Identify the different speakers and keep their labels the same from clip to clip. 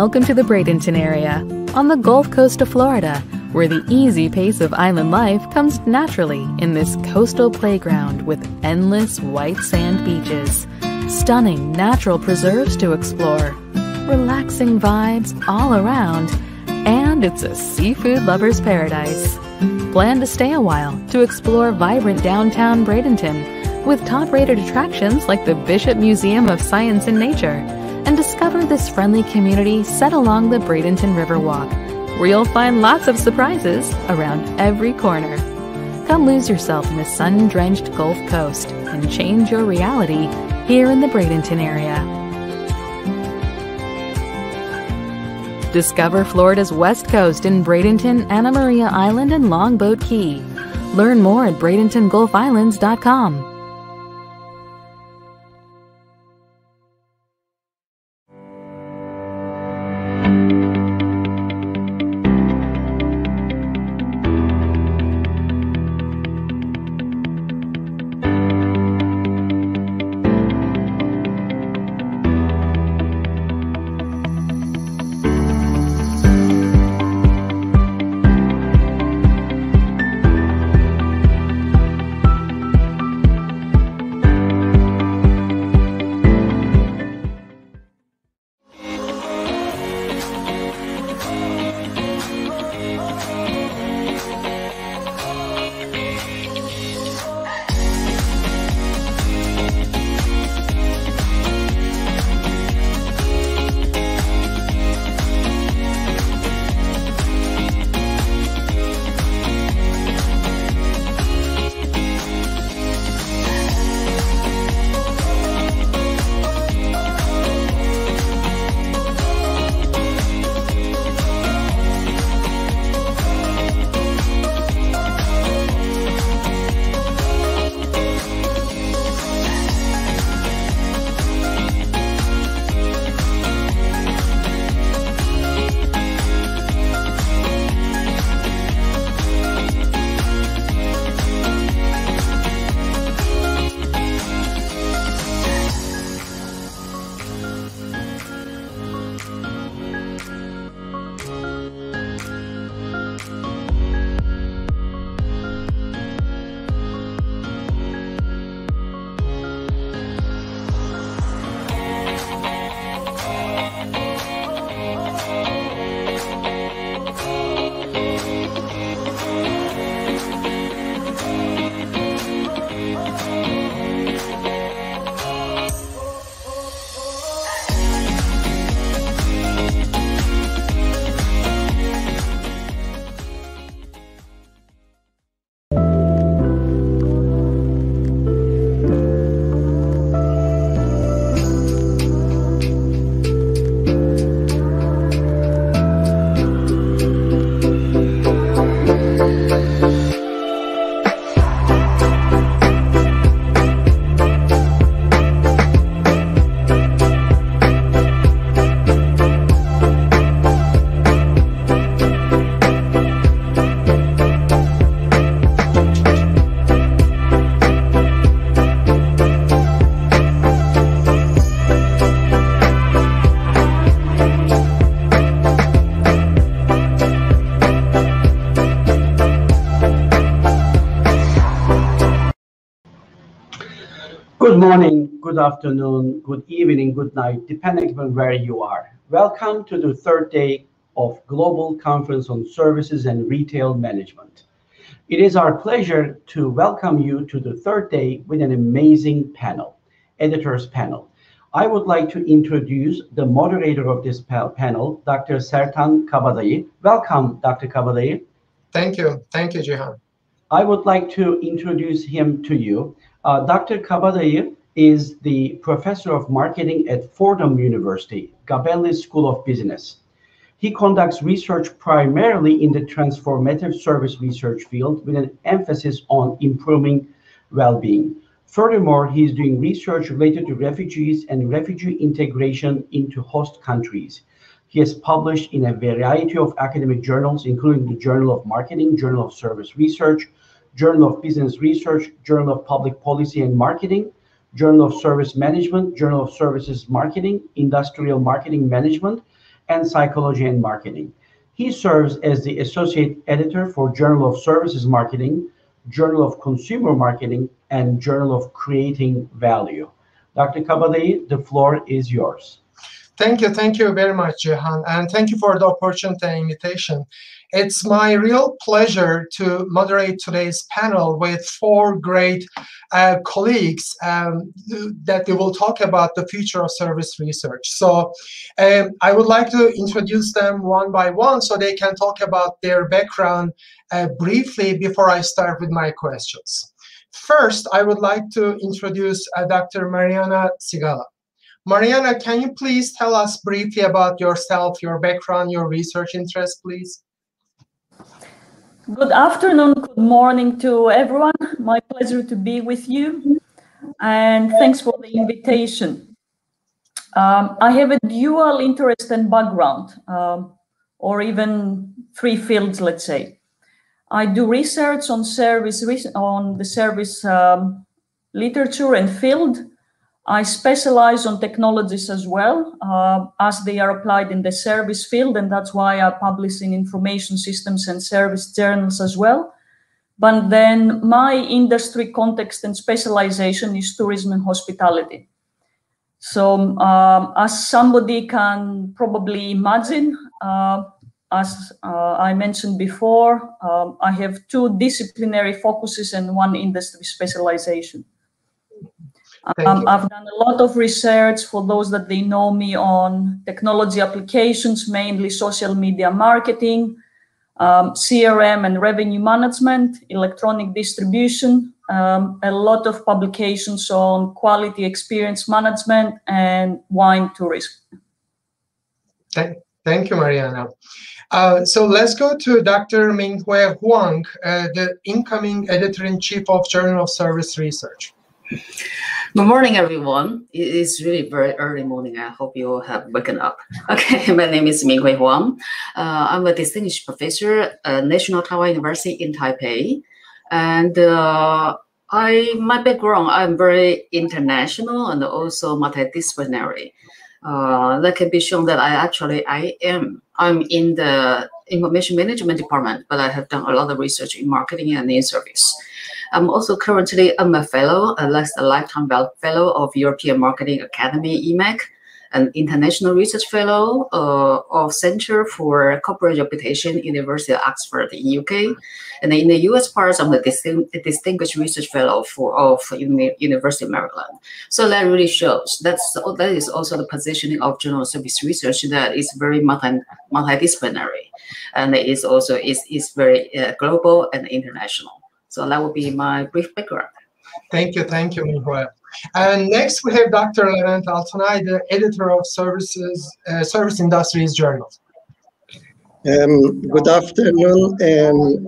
Speaker 1: Welcome to the Bradenton area, on the Gulf Coast of Florida, where the easy pace of island life comes naturally in this coastal playground with endless white sand beaches, stunning natural preserves to explore, relaxing vibes all around, and it's a seafood lover's paradise. Plan to stay a while to explore vibrant downtown Bradenton with top rated attractions like the Bishop Museum of Science and Nature and discover this friendly community set along the Bradenton Riverwalk, where you'll find lots of surprises around every corner. Come lose yourself in the sun drenched Gulf Coast and change your reality here in the Bradenton area. Discover Florida's West Coast in Bradenton, Anna Maria Island, and Longboat Key. Learn more at BradentonGulfIslands.com.
Speaker 2: Good morning, good afternoon, good evening, good night, depending on where you are. Welcome to the third day of Global Conference on Services and Retail Management. It is our pleasure to welcome you to the third day with an amazing panel, editors panel. I would like to introduce the moderator of this panel, Dr. Sertan Kabadayı. Welcome, Dr. Kabadayı.
Speaker 3: Thank you. Thank you, Jihan.
Speaker 2: I would like to introduce him to you. Uh, Dr. Kabadayı is the professor of marketing at Fordham University, Gabelli School of Business. He conducts research primarily in the transformative service research field with an emphasis on improving well-being. Furthermore, he is doing research related to refugees and refugee integration into host countries. He has published in a variety of academic journals, including the Journal of Marketing, Journal of Service Research, Journal of Business Research, Journal of Public Policy and Marketing, Journal of Service Management, Journal of Services Marketing, Industrial Marketing Management, and Psychology and Marketing. He serves as the associate editor for Journal of Services Marketing, Journal of Consumer Marketing, and Journal of Creating Value. Dr. Kabadayı, the floor is yours.
Speaker 3: Thank you. Thank you very much, Jehan. And thank you for the opportunity and invitation. It's my real pleasure to moderate today's panel with four great uh, colleagues um, that they will talk about the future of service research. So um, I would like to introduce them one by one so they can talk about their background uh, briefly before I start with my questions. First, I would like to introduce uh, Dr. Mariana Sigala. Mariana, can you please tell us briefly about yourself, your background, your research interests, please?
Speaker 4: Good afternoon, good morning to everyone. My pleasure to be with you. And thanks for the invitation. Um, I have a dual interest and background, um, or even three fields, let's say. I do research on service on the service um, literature and field, I specialize on technologies as well uh, as they are applied in the service field, and that's why I publish in information systems and service journals as well. But then my industry context and specialization is tourism and hospitality. So, um, as somebody can probably imagine, uh, as uh, I mentioned before, um, I have two disciplinary focuses and one industry specialization. Um, I've done a lot of research for those that they know me on technology applications, mainly social media marketing, um, CRM and revenue management, electronic distribution, um, a lot of publications on quality experience management and wine tourism.
Speaker 3: Thank, thank you, Mariana. Uh, so let's go to Dr. Minghui Huang, uh, the incoming editor-in-chief of Journal of Service Research.
Speaker 5: Good morning, everyone. It is really very early morning. I hope you all have woken up. Okay, my name is Minghui Huang. Uh, I'm a distinguished professor at National Taiwan University in Taipei. And uh, I, my background, I'm very international and also multidisciplinary. Uh, that can be shown that I actually, I am, I'm in the information management department, but I have done a lot of research in marketing and in service. I'm also currently I'm a fellow, a lifetime fellow of European Marketing Academy EMAC, an international research fellow uh, of Center for Corporate Reputation, University of Oxford in UK, and in the US part, I'm the distinguished research fellow for of University of Maryland. So that really shows that's that is also the positioning of general service research that is very multi multidisciplinary, and it is also is is very uh, global and international. So that would be my brief background.
Speaker 3: Thank you, thank you, Minghui. And next we have Dr. Levent Altinay, the editor of Services uh, Service Industries Journal.
Speaker 6: Um, good afternoon. Um,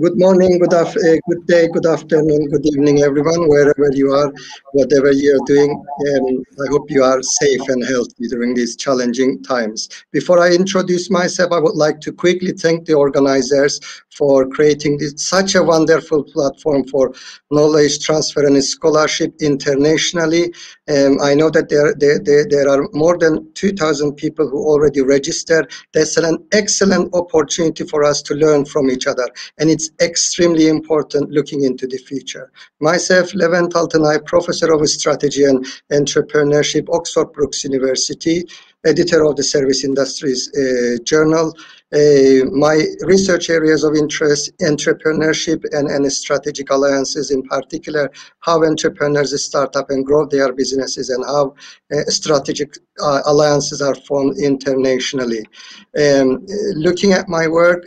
Speaker 6: Good morning, good, af- uh, good day, good afternoon, good evening, everyone, wherever you are, whatever you're doing. And I hope you are safe and healthy during these challenging times. Before I introduce myself, I would like to quickly thank the organizers for creating this, such a wonderful platform for knowledge transfer and scholarship internationally. Um, I know that there, there, there, there are more than 2,000 people who already registered. That's an excellent opportunity for us to learn from each other. And it's extremely important looking into the future. Myself, Levent Altinay, Professor of Strategy and Entrepreneurship, Oxford Brookes University, editor of the Service Industries uh, Journal. Uh, my research areas of interest, entrepreneurship and, and strategic alliances in particular, how entrepreneurs start up and grow their businesses and how uh, strategic alliances are formed internationally. Um, looking at my work,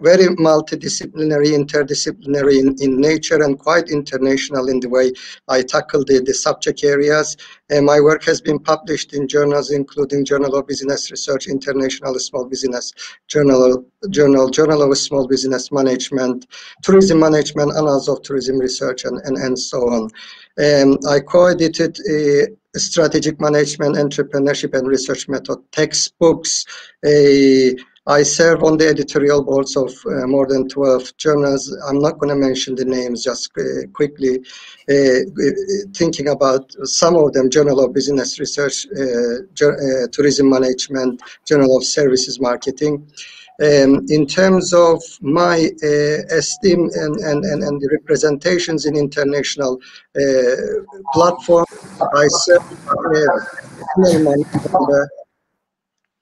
Speaker 6: very multidisciplinary, interdisciplinary in, in nature and quite international in the way I tackle the, the subject areas. And my work has been published in journals including Journal of Business Research, International Small Business Journal, Journal, Journal of Small Business Management, Tourism Management, Annals of Tourism Research, and, and, and so on. Um, I co-edited a strategic management, entrepreneurship, and research method textbooks, a I serve on the editorial boards of uh, more than 12 journals. I'm not going to mention the names, just uh, quickly uh, thinking about some of them, Journal of Business Research, uh, uh, Tourism Management, Journal of Services Marketing. Um, in terms of my uh, esteem and, and, and, and, the representations in international uh, platform, I serve uh,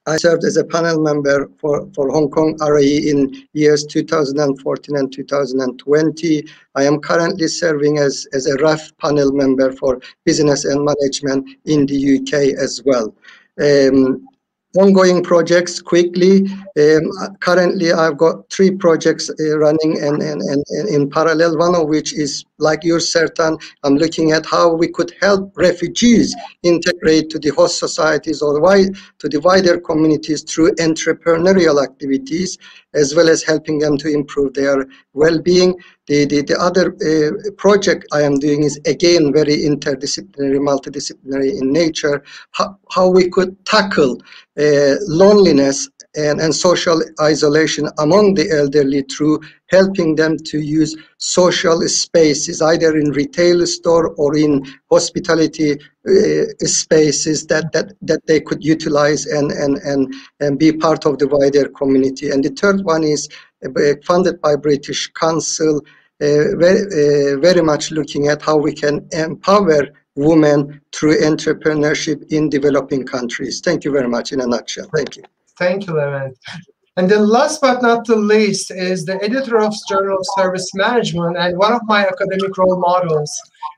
Speaker 6: I served as a panel member for, for Hong Kong RAE in years 2014 and 2020. I am currently serving as, as a REF panel member for business and management in the UK as well. Um, ongoing projects quickly. Um, currently, I've got three projects uh, running and, and, and, and, in parallel, one of which is like you're certain, I'm looking at how we could help refugees integrate to the host societies or why, to the wider communities through entrepreneurial activities, as well as helping them to improve their well-being. The, the, the other uh, project I am doing is again very interdisciplinary, multidisciplinary in nature, how, how we could tackle uh, loneliness and, and social isolation among the elderly through helping them to use social spaces, either in retail store or in hospitality uh, spaces that, that, that they could utilize and, and, and, and be part of the wider community. And the third one is uh, funded by British Council, uh, very, uh, very much looking at how we can empower women through entrepreneurship in developing countries. Thank you very much in a nutshell. Thank you.
Speaker 3: Thank you, Levent. And then last but not the least is the editor of Journal of Service Management and one of my academic role models,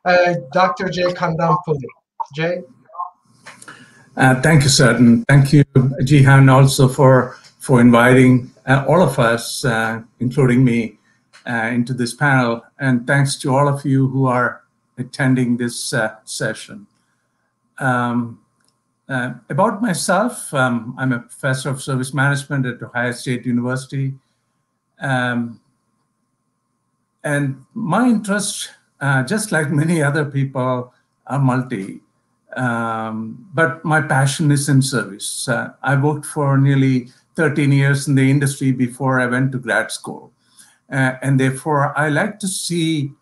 Speaker 3: uh, Dr. Jay Kandampully. Jay?
Speaker 7: Uh, thank you, Sertan. Thank you, Jihan, also for, for inviting uh, all of us, uh, including me, uh, into this panel. And thanks to all of you who are attending this uh, session. Um, uh, about myself, um, I'm a professor of service management at Ohio State University. Um, and my interests, uh, just like many other people, are multi. Um, but my passion is in service. Uh, I worked for nearly 13 years in the industry before I went to grad school. Uh, and therefore, I like to see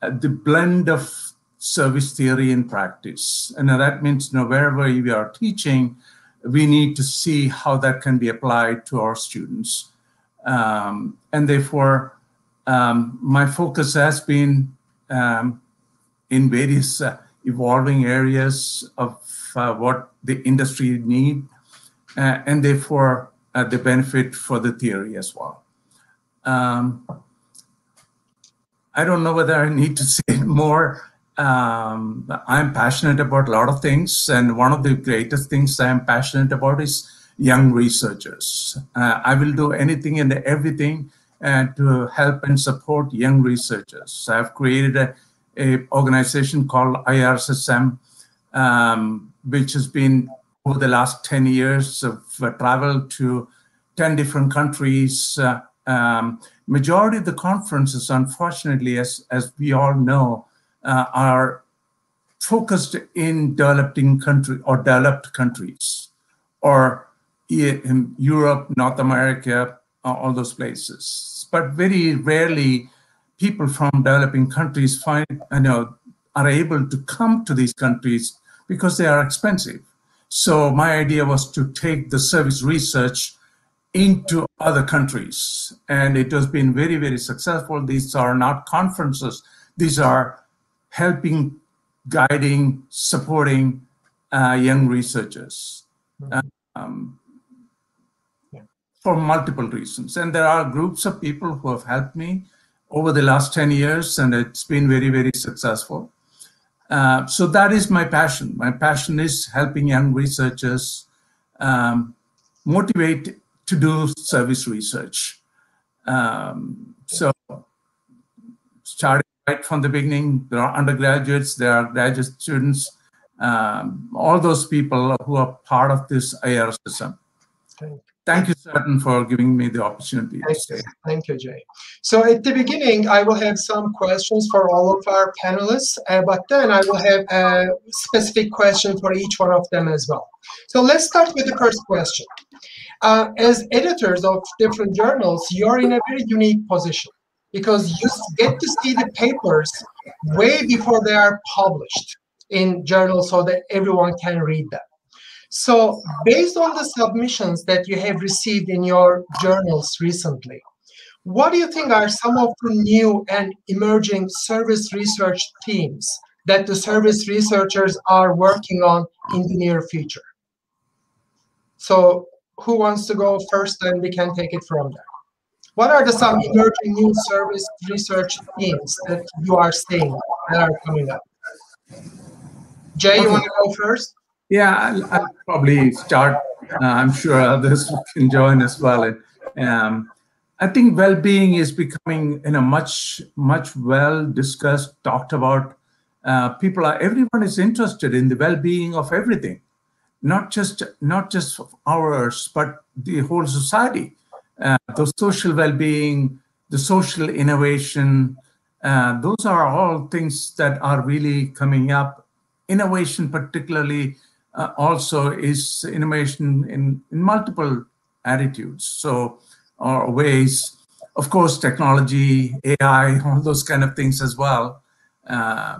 Speaker 7: uh, the blend of service theory in practice. And that means you know, wherever we are teaching, we need to see how that can be applied to our students. Um, and therefore, um, my focus has been um, in various uh, evolving areas of uh, what the industry need, uh, and therefore uh, the benefit for the theory as well. Um, I don't know whether I need to say more um, I'm passionate about a lot of things, and one of the greatest things I'm passionate about is young researchers. Uh, I will do anything and everything uh, to help and support young researchers. I've created a, a organization called IRSSM, um, which has been over the last 10 years of uh, travel to 10 different countries. Uh, um, majority of the conferences, unfortunately, as, as we all know, uh, are focused in developing country or developed countries or in Europe, North America, uh, all those places. But very rarely people from developing countries find, you know, are able to come to these countries because they are expensive. So my idea was to take the service research into other countries. And it has been very, very successful. These are not conferences. These are helping, guiding, supporting uh, young researchers mm-hmm. um, for multiple reasons. And there are groups of people who have helped me over the last 10 years, and it's been very, very successful. Uh, so that is my passion. My passion is helping young researchers um, motivate to do service research. Um, so starting right from the beginning. There are undergraduates, there are graduate students, um, all those people who are part of this IR system. thank you, Sertan, for giving me the opportunity.
Speaker 3: Thank you. Thank you, Jay. So at the beginning, I will have some questions for all of our panelists, uh, but then I will have a specific question for each one of them as well. So let's start with the first question. Uh, as editors of different journals, you're in a very unique position because you get to see the papers way before they are published in journals so that everyone can read them. So based on the submissions that you have received in your journals recently, what do you think are some of the new and emerging service research themes that the service researchers are working on in the near future? So who wants to go first and we can take it from there. What are the some emerging new service research themes that you are seeing that are coming up? Jay, you want to go first?
Speaker 7: Yeah, I'll, I'll probably start. Uh, I'm sure others can join as well. And, um, I think well-being is becoming in a much, much well discussed, talked about. Uh, people are, everyone is interested in the well-being of everything, not just not just ours, but the whole society. Uh, the social well-being, the social innovation, uh, those are all things that are really coming up. Innovation, particularly, uh, also is innovation in, in multiple attitudes. So, or ways, of course, technology, AI, all those kind of things as well. Uh,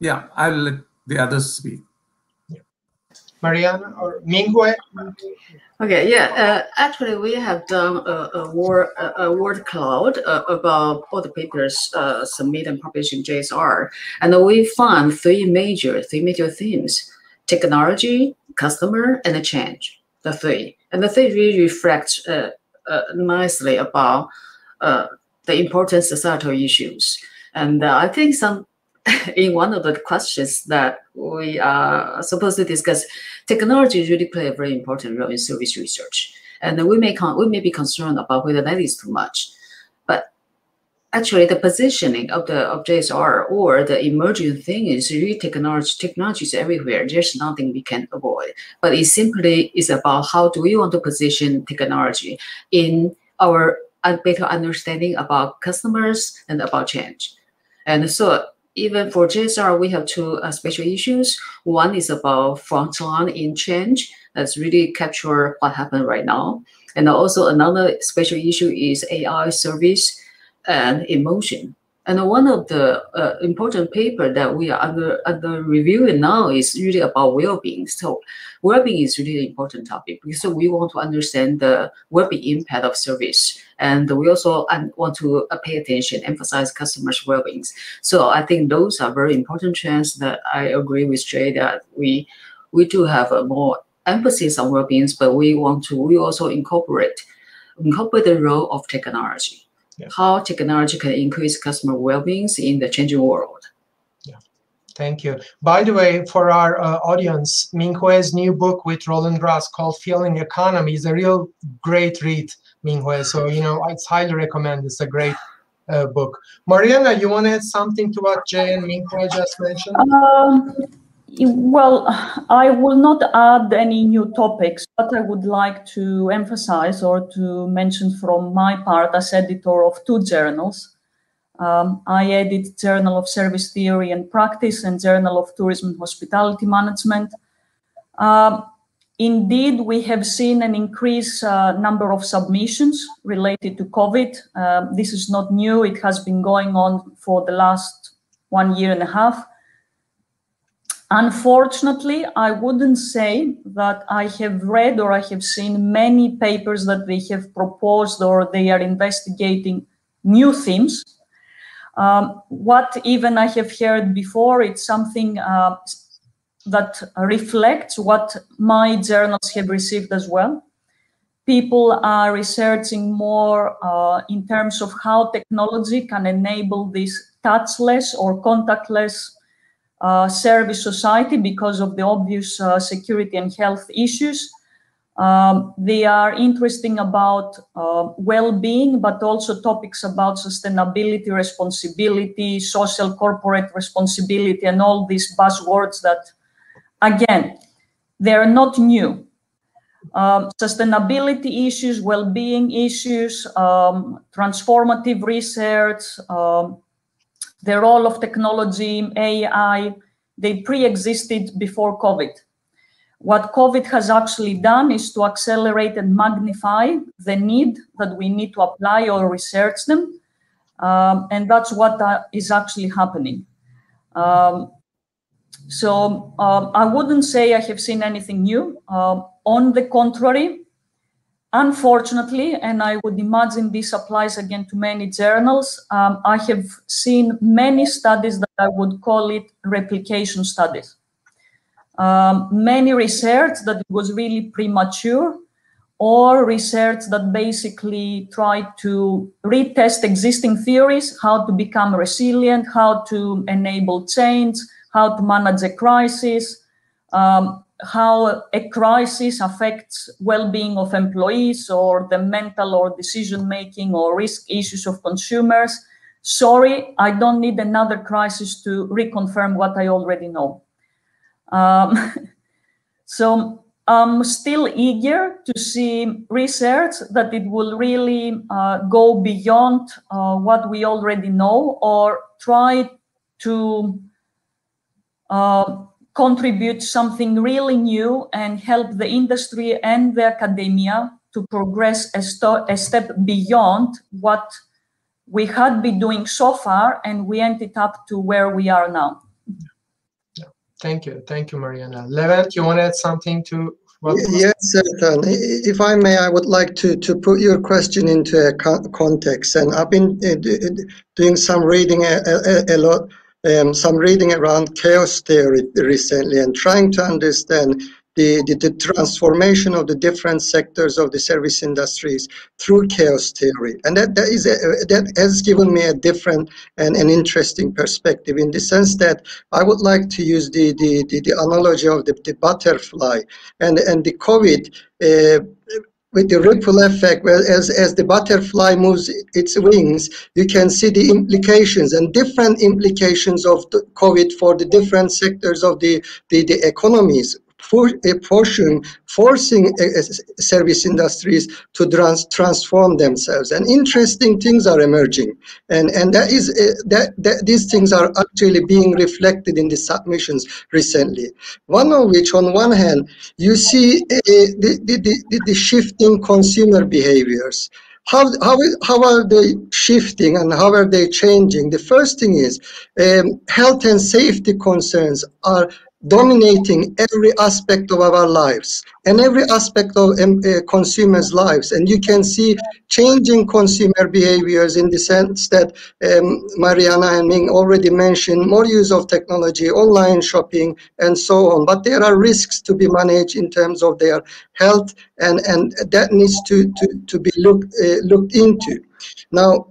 Speaker 7: yeah, I'll let the others speak.
Speaker 3: Mariana or Minghui?
Speaker 5: Okay, yeah. Uh, actually, we have done a, a word a, a word cloud uh, about all the papers uh, submitted and published in JSR, and we found three major three major themes: technology, customer, and change. The three, and the three really reflect uh, uh, nicely about uh, the important societal issues. And I think some in one of the questions that we are supposed to discuss, technology really play a very important role in service research. And we may, we may be concerned about whether that is too much. But actually the positioning of the of JSR or the emerging thing is really technology technology is everywhere. There's nothing we can avoid. But it simply is about how do we want to position technology in our better understanding about customers and about change. And so even for JSR, we have two uh, special issues. One is about frontline in change. That's really capture what happened right now. And also another special issue is AI service and emotion. And one of the uh, important paper that we are under, under reviewing now is really about well-being. So well-being is really an important topic because we want to understand the well-being impact of service. And we also want to uh, pay attention, emphasize customers' well-being. So I think those are very important trends that I agree with Jay that we we do have a more emphasis on well-being, but we want to we also incorporate incorporate the role of technology yeah. how technology can increase customer well-being in the changing world.
Speaker 3: Thank you. By the way, for our uh, audience, Minghui's new book with Roland Rust called Feeling Economy is a real great read, Minghui. So, you know, it's highly recommend. It's a great uh, book. Mariana, you want to add something to what Jay and Minghui just mentioned?
Speaker 4: Um, well, I will not add any new topics, but I would like to emphasize or to mention from my part as editor of two journals. Um, I edit Journal of Service Theory and Practice and Journal of Tourism and Hospitality Management. Um, indeed, we have seen an increased uh, number of submissions related to COVID. Uh, this is not new. It has been going on for the last one year and a half. Unfortunately, I wouldn't say that I have read or I have seen many papers that they have proposed or they are investigating new themes. Um, what even I have heard before, it's something uh, that reflects what my journals have received as well. People are researching more uh, in terms of how technology can enable this touchless or contactless uh, service society because of the obvious uh, security and health issues. Um, they are interesting about uh, well-being, but also topics about sustainability, responsibility, social corporate responsibility, and all these buzzwords that, again, they're not new. um, sustainability issues, well-being issues, um, transformative research, um, the role of technology, AI, they pre-existed before COVID. What COVID has actually done is to accelerate and magnify the need that we need to apply or research them. Um, and that's what uh, is actually happening. Um, so um, I wouldn't say I have seen anything new. Um, on the contrary, unfortunately, and I would imagine this applies again to many journals, um, I have seen many studies that I would call it replication studies. Um, many research that was really premature or research that basically tried to retest existing theories, how to become resilient, how to enable change, how to manage a crisis, um, how a crisis affects well-being of employees or the mental or decision-making or risk issues of consumers. Sorry, I don't need another crisis to reconfirm what I already know. Um, so I'm still eager to see research that it will really uh, go beyond uh, what we already know or try to uh, contribute something really new and help the industry and the academia to progress a, a step beyond what we had been doing so far and we ended up to where we are now.
Speaker 3: Thank you. Thank you, Mariana. Levent, you want to add something to what
Speaker 6: Yes, certainly. If I may, I would like to, to put your question into a context. And I've been uh, doing some reading a, a, a lot um, some reading around chaos theory recently and trying to understand the, the, the, transformation of the different sectors of the service industries through chaos theory. And that, that, is a, that has given me a different and an interesting perspective in the sense that I would like to use the, the, the, the analogy of the, the butterfly and, and the COVID uh, with the ripple effect, where as, as the butterfly moves its wings, you can see the implications and different implications of COVID for the different sectors of the, the, the economies for a portion forcing service industries to trans transform themselves. And interesting things are emerging. And and that is uh, that, that these things are actually being reflected in the submissions recently. One of which on one hand you see uh, the, the, the, the shifting consumer behaviors. How, how, how are they shifting and how are they changing? The first thing is um, health and safety concerns are dominating every aspect of our lives and every aspect of um, uh, consumers' lives. And you can see changing consumer behaviors in the sense that um, Mariana and Ming already mentioned more use of technology, online shopping, and so on. But there are risks to be managed in terms of their health, and, and that needs to, to, to be looked, uh, looked into. Now,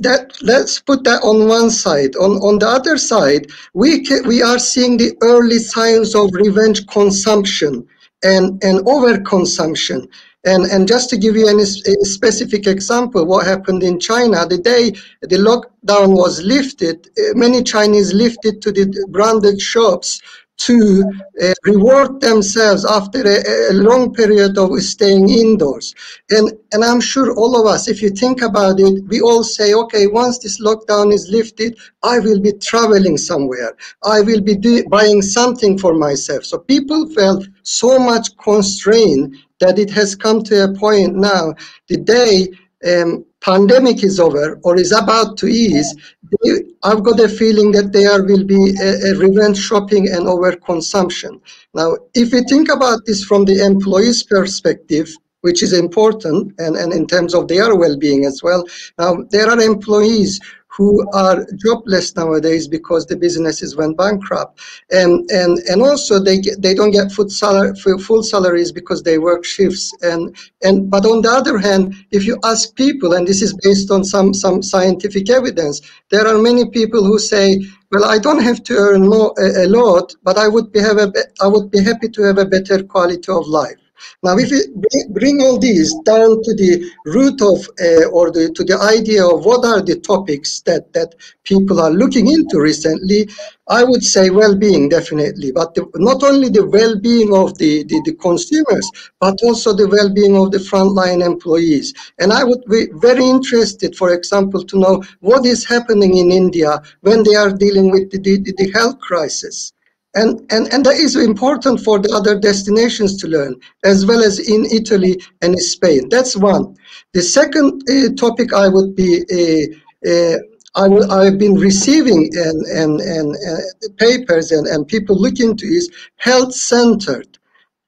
Speaker 6: that let's put that on one side. On on the other side we can, we are seeing the early signs of revenge consumption and and overconsumption. And and just to give you any specific example what happened in china the day the lockdown was lifted eh, many chinese lifted to the branded shops to uh, reward themselves after a, a, long period of staying indoors. And, and I'm sure all of us, if you think about it, we all say, okay, once this lockdown is lifted, I will be traveling somewhere. I will be do, buying something for myself. So people felt so much constrained that it has come to a point now, the day um, pandemic is over or is about to ease, they, I've got a feeling that there will be a, a revenge shopping and overconsumption. Now, if we think about this from the employee's perspective, which is important, and, and in terms of their well-being as well, now there are employees who are jobless nowadays because the businesses went bankrupt. And and and also they they don't get full salary full salaries because they work shifts. And and but on the other hand if you ask people and this is based on some some scientific evidence there are many people who say well i don't have to earn more a, a lot but i would be have a i would be happy to have a better quality of life Now, if we bring all these down to the root of uh, or the, to the idea of what are the topics that, that people are looking into recently, I would say well-being definitely, but the, not only the well-being of the, the, the, consumers, but also the well-being of the frontline employees. And I would be very interested, for example, to know what is happening in India when they are dealing with the, the, the health crisis. And, and, and that is important for the other destinations to learn, as well as in Italy and Spain. That's one. The second uh, topic I would be uh, uh, I will, I've been receiving and, and, and papers and, and people looking to is health-centered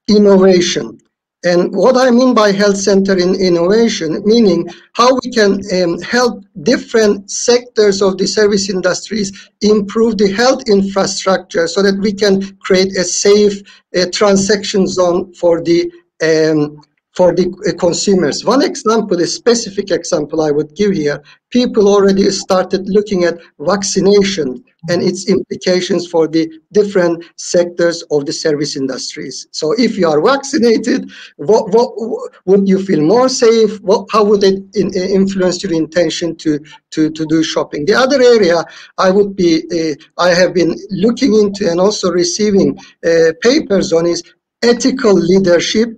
Speaker 6: innovation. And what I mean by health center in innovation, meaning how we can um, help different sectors of the service industries improve the health infrastructure so that we can create a safe uh, transaction zone for the um, for the uh, consumers. One example, a specific example I would give here, people already started looking at vaccination and its implications for the different sectors of the service industries. So if you are vaccinated, what, what would you feel more safe? What, how would it in, uh, influence your intention to, to, to do shopping? The other area I would be, uh, I have been looking into and also receiving uh, papers on is ethical leadership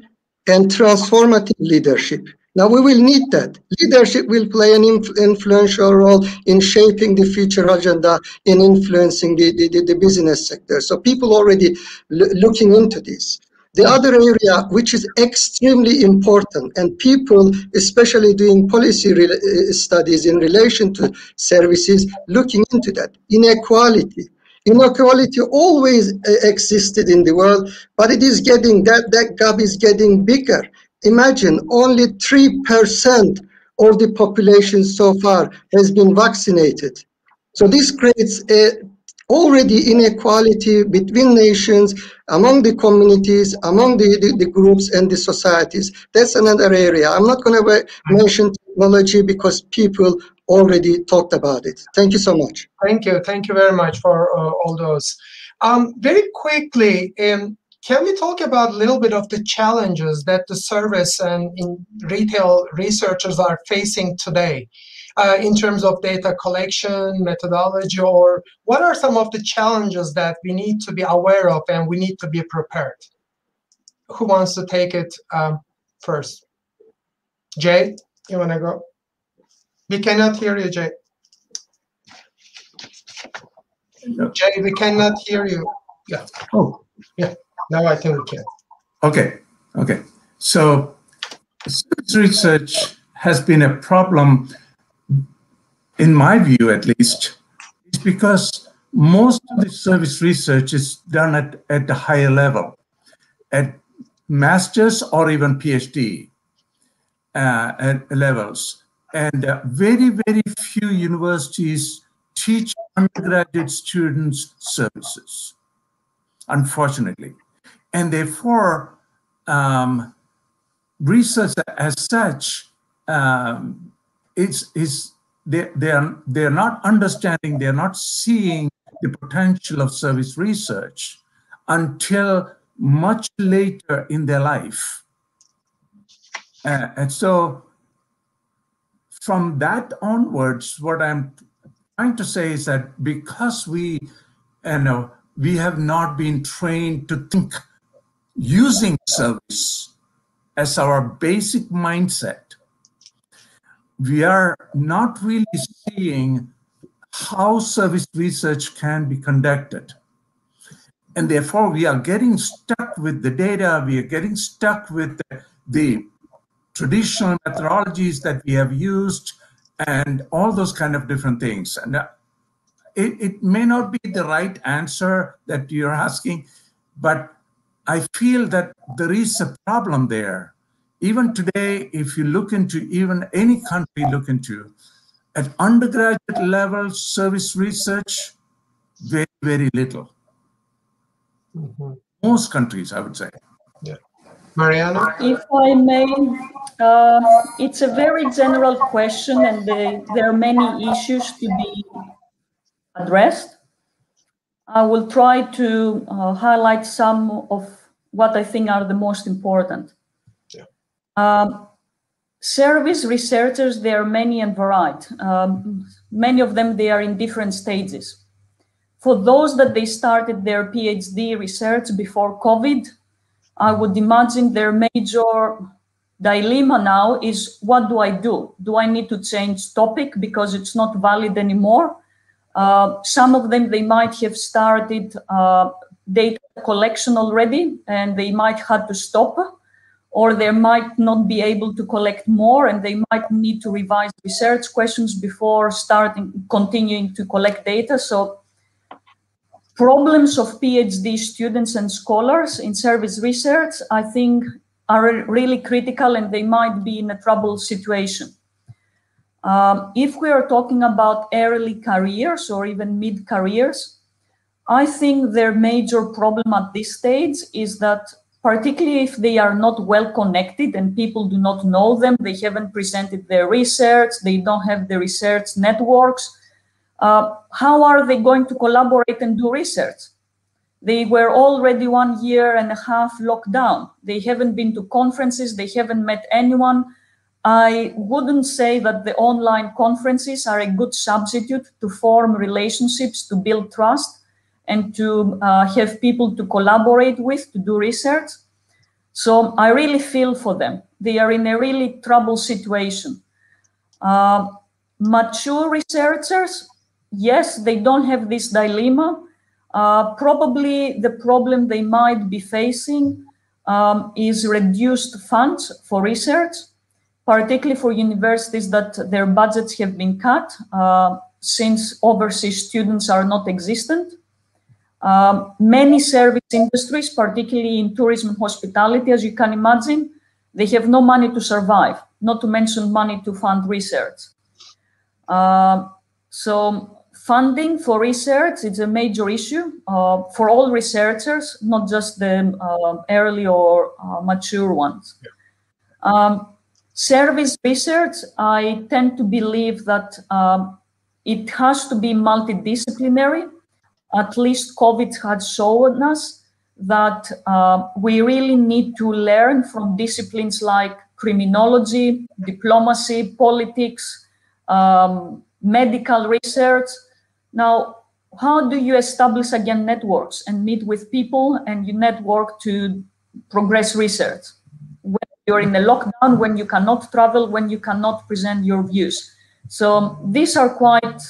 Speaker 6: and transformative leadership. Now we will need that. Leadership will play an influential role in shaping the future agenda, in influencing the, the, the business sector. So people already looking into this. The other area which is extremely important and people, especially doing policy uh, studies in relation to services, looking into that, inequality. Inequality always uh, existed in the world, but it is getting, that, that gap is getting bigger. Imagine only 3% of the population so far has been vaccinated. So this creates a already inequality between nations, among the communities, among the, the, the, groups and the societies. That's another area. I'm not going to mention technology because people already talked about it. Thank you so much.
Speaker 3: Thank you. Thank you very much for uh, all those. Um, very quickly, um, can we talk about a little bit of the challenges that the service and in retail researchers are facing today uh, in terms of data collection, methodology, or what are some of the challenges that we need to be aware of and we need to be prepared? Who wants to take it um, first? Jay, you want to go? We cannot hear you, Jay. No. Jay, we cannot hear you. Yeah.
Speaker 7: Oh.
Speaker 3: Yeah. Now I think we can.
Speaker 7: Okay. Okay. So service research has been a problem, in my view at least, is because most of the service research is done at, at the higher level, at master's or even PhD uh, levels. And uh, very, very few universities teach undergraduate students services, unfortunately. And therefore, um, research as such um, is, is they, they, are, they are not understanding, they're not seeing the potential of service research until much later in their life. Uh, and so from that onwards, what I'm trying to say is that because we, you know, we have not been trained to think using service as our basic mindset, we are not really seeing how service research can be conducted. And therefore, we are getting stuck with the data, we are getting stuck with the, the traditional methodologies that we have used and all those kind of different things. And uh, it, it may not be the right answer that you're asking, but I feel that there is a problem there. Even today, if you look into even any country look into, at undergraduate level service research, very, very little. Mm -hmm. Most countries, I would say.
Speaker 3: Yeah. Mariana?
Speaker 4: If I may, uh, it's a very general question and they, there are many issues to be addressed. I will try to uh, highlight some of what I think are the most important. Um, service researchers, there are many and varied. Um, many of them, they are in different stages. For those that they started their PhD research before COVID, I would imagine their major dilemma now is what do I do? Do I need to change topic because it's not valid anymore? Uh, some of them, they might have started uh, data collection already and they might have to stop or they might not be able to collect more and they might need to revise research questions before starting continuing to collect data. So problems of phd students and scholars in service research i think are really critical and they might be in a trouble situation. Um, if we are talking about early careers or even mid careers I think their major problem at this stage is that particularly if they are not well connected and people do not know them, they haven't presented their research, they don't have the research networks. Uh, how are they going to collaborate and do research? They were already one year and a half locked down. They haven't been to conferences, they haven't met anyone. I wouldn't say that the online conferences are a good substitute to form relationships, to build trust and to uh, have people to collaborate with to do research. So I really feel for them. They are in a really trouble situation. Uh, mature researchers, yes, they don't have this dilemma. Uh, probably the problem they might be facing um, is reduced funds for research, particularly for universities that their budgets have been cut uh, since overseas students are not existent. Um, many service industries, particularly in tourism and hospitality, as you can imagine, they have no money to survive, not to mention money to fund research. Uh, so funding for research is a major issue uh, for all researchers, not just the uh, early or uh, mature ones. Yeah. Um, service research, I tend to believe that um, it has to be multidisciplinary at least COVID had shown us that uh, we really need to learn from disciplines like criminology, diplomacy, politics, um, medical research. Now, how do you establish again networks and meet with people and you network to progress research? When you're in a lockdown, when you cannot travel, when you cannot present your views. So these are quite,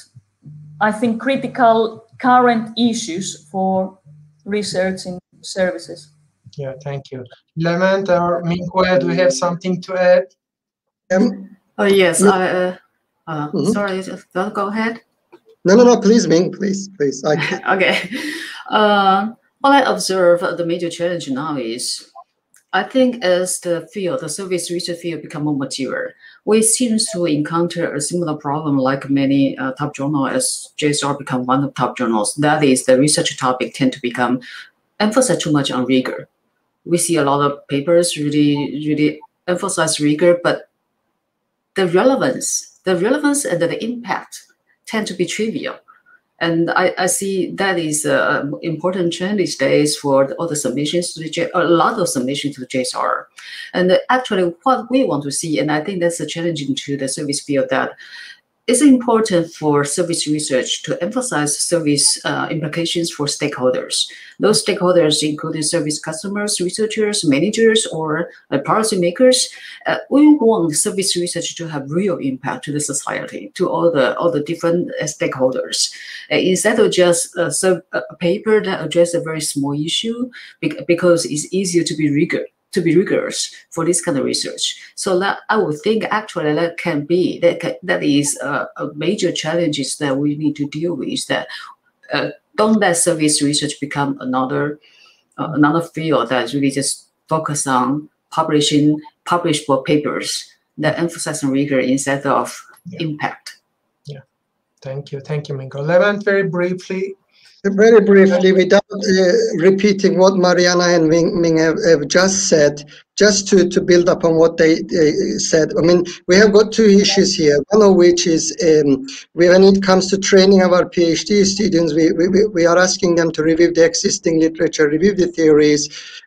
Speaker 4: I think, critical current issues for research in services.
Speaker 3: Yeah, thank you. Levent or Minghui, do you have something to add?
Speaker 5: Um, oh, yes. I, uh, uh, mm -hmm. Sorry, just go ahead.
Speaker 6: No, no, no, please, Ming, please, please. I...
Speaker 5: okay. Uh, what I observe the major challenge now is I think as the field, the service research field become more mature, we seem to encounter a similar problem like many uh, top journals as JSR become one of the top journals. That is the research topic tend to become emphasize too much on rigor. We see a lot of papers really, really emphasize rigor, but the relevance, the relevance and the impact tend to be trivial. And I, I see that is an important trend these days for all the submissions to the J, a lot of submissions to the JSR. And actually what we want to see, and I think that's a challenge to the service field that it's important for service research to emphasize service uh, implications for stakeholders. Those stakeholders, including service customers, researchers, managers, or uh, policymakers, uh, we want service research to have real impact to the society, to all the all the different uh, stakeholders. Uh, instead of just a, a paper that addresses a very small issue, because it's easier to be rigorous to be rigorous for this kind of research. So that I would think actually that can be that can, that is a, a, major challenges that we need to deal with. That uh, don't let service research become another uh, another field that's really just focus on publishing publishable papers that emphasize on rigor instead of yeah. impact.
Speaker 3: Yeah, thank you, thank you, Minghui. Levent, very briefly,
Speaker 6: very briefly, without uh, repeating what Mariana and Ming, Ming have, have, just said, just to, to build upon what they, they, said, I mean, we have got two issues here. One of which is um, when it comes to training of our PhD students, we, we, we are asking them to review the existing literature, review the theories,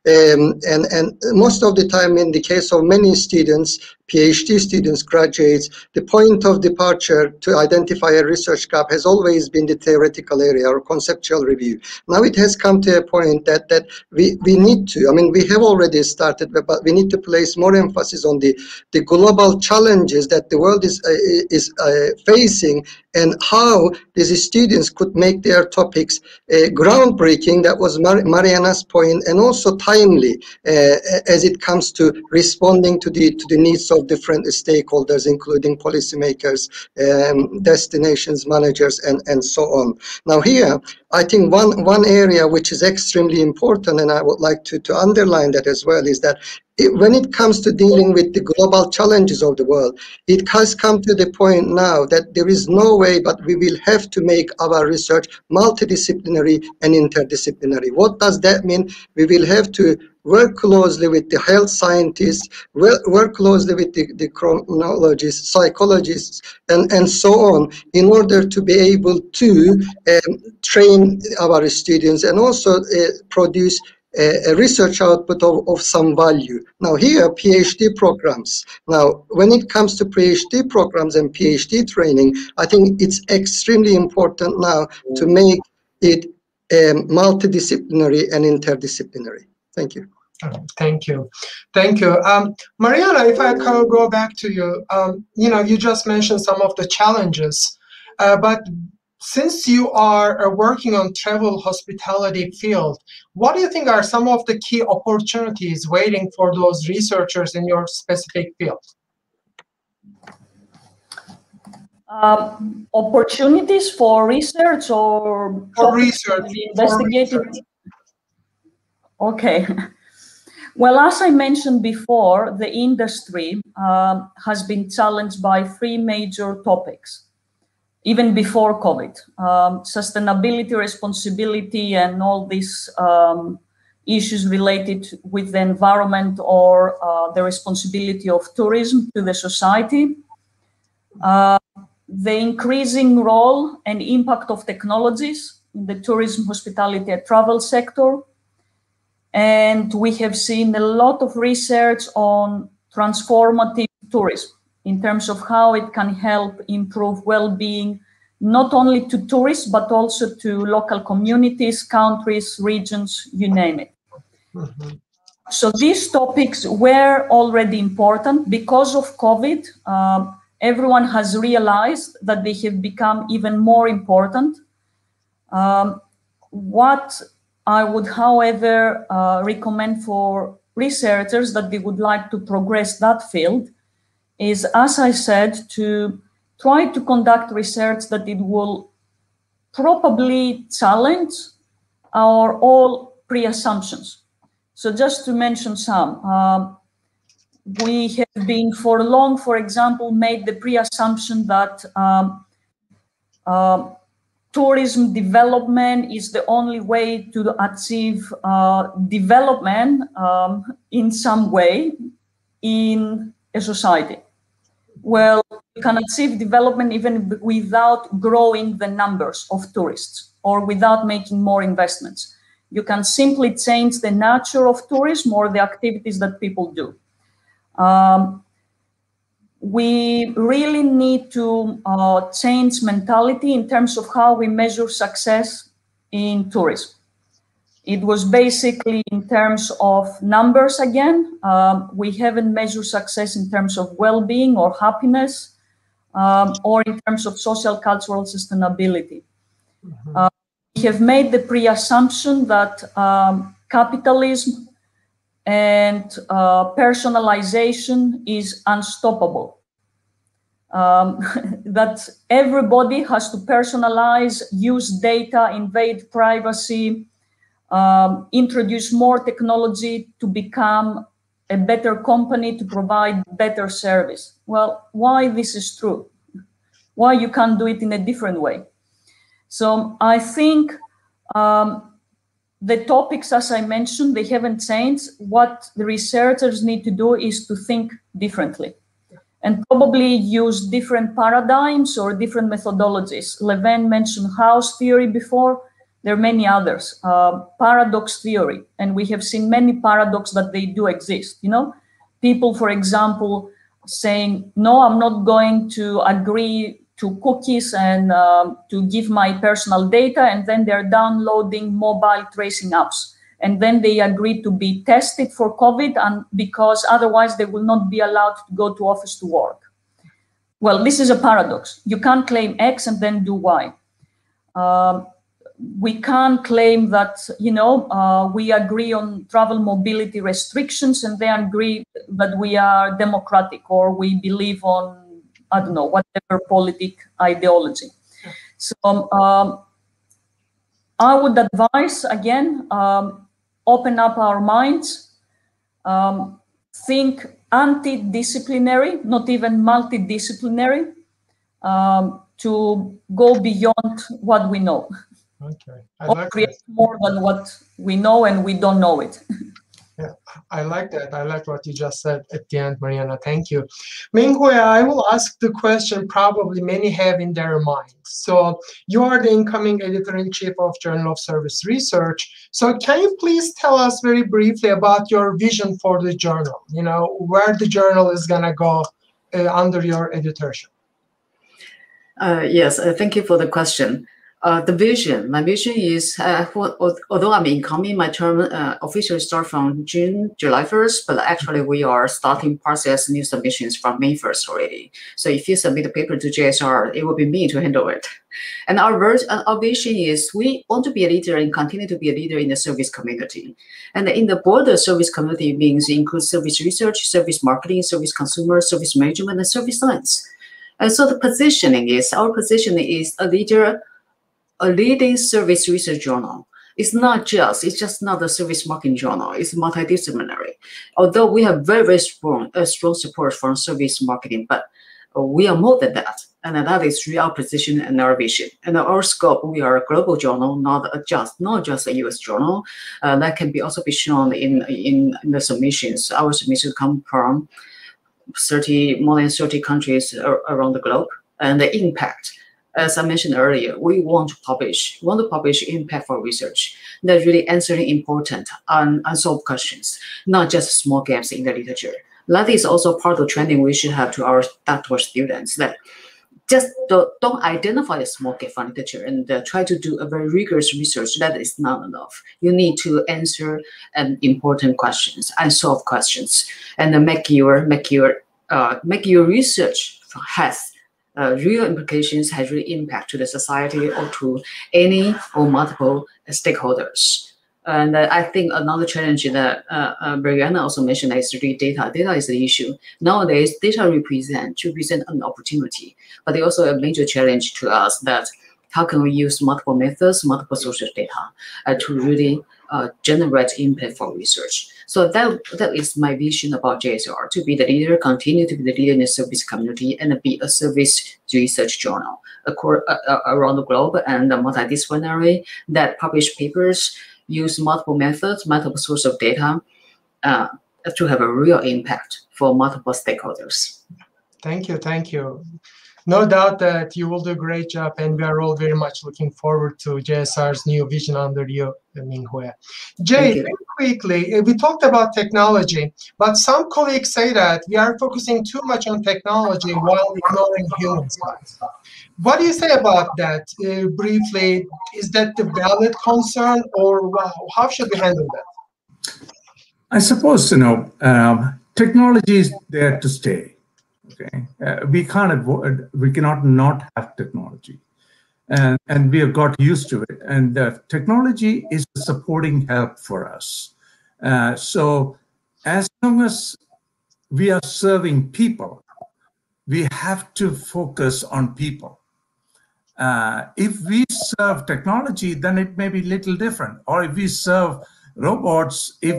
Speaker 6: um, and, and most of the time in the case of many students, PhD students, graduates, the point of departure to identify a research gap has always been the theoretical area or conceptual review. Now it has come to a point that, that we, we need to, I mean, we have already started, but we need to place more emphasis on the, the global challenges that the world is, uh, is uh, facing and how these students could make their topics uh, groundbreaking, that was Mar Mariana's point, and also timely as it comes to responding to the, to the needs of different stakeholders, including policymakers, um, destinations managers, and, and so on. Now here, I think one, one area which is extremely important, and I would like to, to underline that as well, is that it, when it comes to dealing with the global challenges of the world, it has come to the point now that there is no way but we will have to make our research multidisciplinary and interdisciplinary. What does that mean? We will have to work closely with the health scientists, work closely with the, the criminologists, psychologists, and, and so on, in order to be able to um, train our students and also uh, produce a, a research output of, of some value. Now here, PhD programs. Now, when it comes to PhD programs and PhD training, I think it's extremely important now to make it um, multidisciplinary and interdisciplinary. Thank you.
Speaker 3: Thank you. Thank you. Um, Mariana, if I could go back to you, um, you know, you just mentioned some of the challenges, uh, but since you are uh, working on travel hospitality field, what do you think are some of the key opportunities waiting for those researchers in your specific field?
Speaker 4: Um, opportunities for research or
Speaker 3: for research
Speaker 4: investigated. Okay. Well, as I mentioned before, the industry um, has been challenged by three major topics even before COVID. Um, sustainability, responsibility, and all these um, issues related with the environment or uh, the responsibility of tourism to the society. Uh, the increasing role and impact of technologies in the tourism, hospitality, and travel sector. And we have seen a lot of research on transformative tourism in terms of how it can help improve well-being, not only to tourists, but also to local communities, countries, regions, you name it. Mm-hmm. So these topics were already important because of COVID. Uh, everyone has realized that they have become even more important. Um, what I would, however, uh, recommend for researchers that they would like to progress that field is, as I said, to try to conduct research that it will probably challenge our all pre-assumptions. So just to mention some, uh, we have been for long, for example, made the pre-assumption that um, uh, tourism development is the only way to achieve uh, development um, in some way in a society. Well, you can achieve development even without growing the numbers of tourists or without making more investments. You can simply change the nature of tourism or the activities that people do. Um, we really need to uh, change mentality in terms of how we measure success in tourism. It was basically in terms of numbers again. Um, we haven't measured success in terms of well-being or happiness um, or in terms of social cultural sustainability. Mm-hmm. Uh, we have made the pre-assumption that um, capitalism and uh, personalization is unstoppable. Um, that everybody has to personalize, use data, invade privacy, um, introduce more technology to become a better company to provide better service. Well, why this is true? Why you can't do it in a different way? So I think um, the topics, as I mentioned, they haven't changed. What the researchers need to do is to think differently and probably use different paradigms or different methodologies. Levent mentioned house theory before. There are many others. Uh, paradox theory, and we have seen many paradoxes that they do exist. You know, people, for example, saying, "No, I'm not going to agree to cookies and um, to give my personal data, and then they're downloading mobile tracing apps. And then they agree to be tested for COVID, and because otherwise they will not be allowed to go to office to work. Well, this is a paradox. You can't claim X and then do Y. Um, we can't claim that you know uh, we agree on travel mobility restrictions and they agree that we are democratic or we believe on I don't know, whatever politic ideology. So um, I would advise, again, um, open up our minds, um, think anti-disciplinary, not even multidisciplinary, um, to go beyond what we know.
Speaker 3: Okay.
Speaker 4: I like create that. more than what we know and we don't know it.
Speaker 3: Yeah, I like that. I like what you just said at the end, Mariana. Thank you. Minghui, I will ask the question probably many have in their mind. So you are the incoming editor-in-chief of Journal of Service Research. So can you please tell us very briefly about your vision for the journal? You know, where the journal is going to go uh, under your editorship?
Speaker 5: Uh, yes, uh, thank you for the question. Uh, the vision, my vision is, uh, although I'm incoming, my term uh, officially start from June, July 1st, but actually we are starting process new submissions from May 1st already. So if you submit a paper to JSR, it will be me to handle it. And our, uh, our vision is we want to be a leader and continue to be a leader in the service community. And in the broader service community means includes service research, service marketing, service consumer, service management, and service science. And so the positioning is, our positioning is a leader a leading service research journal. It's not just, it's just not a service marketing journal. It's multidisciplinary. Although we have very, very strong, uh, strong support from service marketing, but we are more than that. And that is really our position and our vision. And our scope, we are a global journal, not just not just a US journal. Uh, that can be also be shown in, in, in the submissions. Our submissions come from 30, more than 30 countries around the globe. And the impact as I mentioned earlier, we want to publish, we want to publish impactful research that really answering important un unsolved questions, not just small gaps in the literature. That is also part of the training we should have to our doctoral students that just don't, identify the small gap from literature and uh, try to do a very rigorous research. That is not enough. You need to answer um, important questions, unsolved questions, and uh, make your make your uh, make your research has uh, real implications has real impact to the society or to any or multiple stakeholders. And uh, I think another challenge that uh, uh, Mariana also mentioned is really data. Data is the issue. Nowadays, data represent to present an opportunity, but they also a major challenge to us that how can we use multiple methods, multiple sources of data uh, to really uh, generate impact for research. So that that is my vision about JSR, to be the leader, continue to be the leader in the service community, and be a service research journal uh, uh, around the globe and multidisciplinary that publish papers, use multiple methods, multiple sources of data uh, to have a real impact for multiple stakeholders.
Speaker 3: Thank you, thank you no doubt that you will do a great job, and we are all very much looking forward to JSR's new vision under you, Minghui. Jay, very quickly, we talked about technology, but some colleagues say that we are focusing too much on technology while ignoring human side. What do you say about that? Uh, briefly, is that the valid concern, or how should we handle that?
Speaker 7: I suppose you know um, technology is there to stay Okay, uh, we can't avoid, we cannot not have technology, and and we have got used to it. And uh, technology is a supporting help for us. Uh, so as long as we are serving people, we have to focus on people. Uh, if we serve technology, then it may be little different. Or if we serve robots, if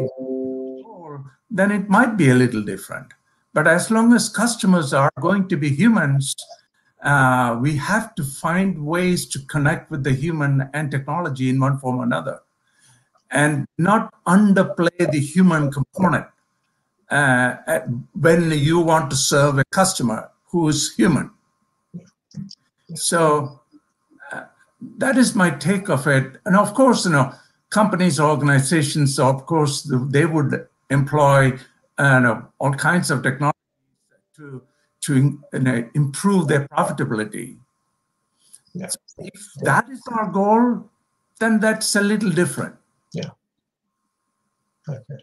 Speaker 7: then it might be a little different. But as long as customers are going to be humans, uh, we have to find ways to connect with the human and technology in one form or another. and not underplay the human component uh, when you want to serve a customer who is human. So uh, that is my take of it. And of course, you know, companies, organizations, of course, they would employ uh, all kinds of technology to to you know, improve their profitability.
Speaker 3: Yeah.
Speaker 7: if that is our goal, then that's a little different.
Speaker 3: Yeah. Okay.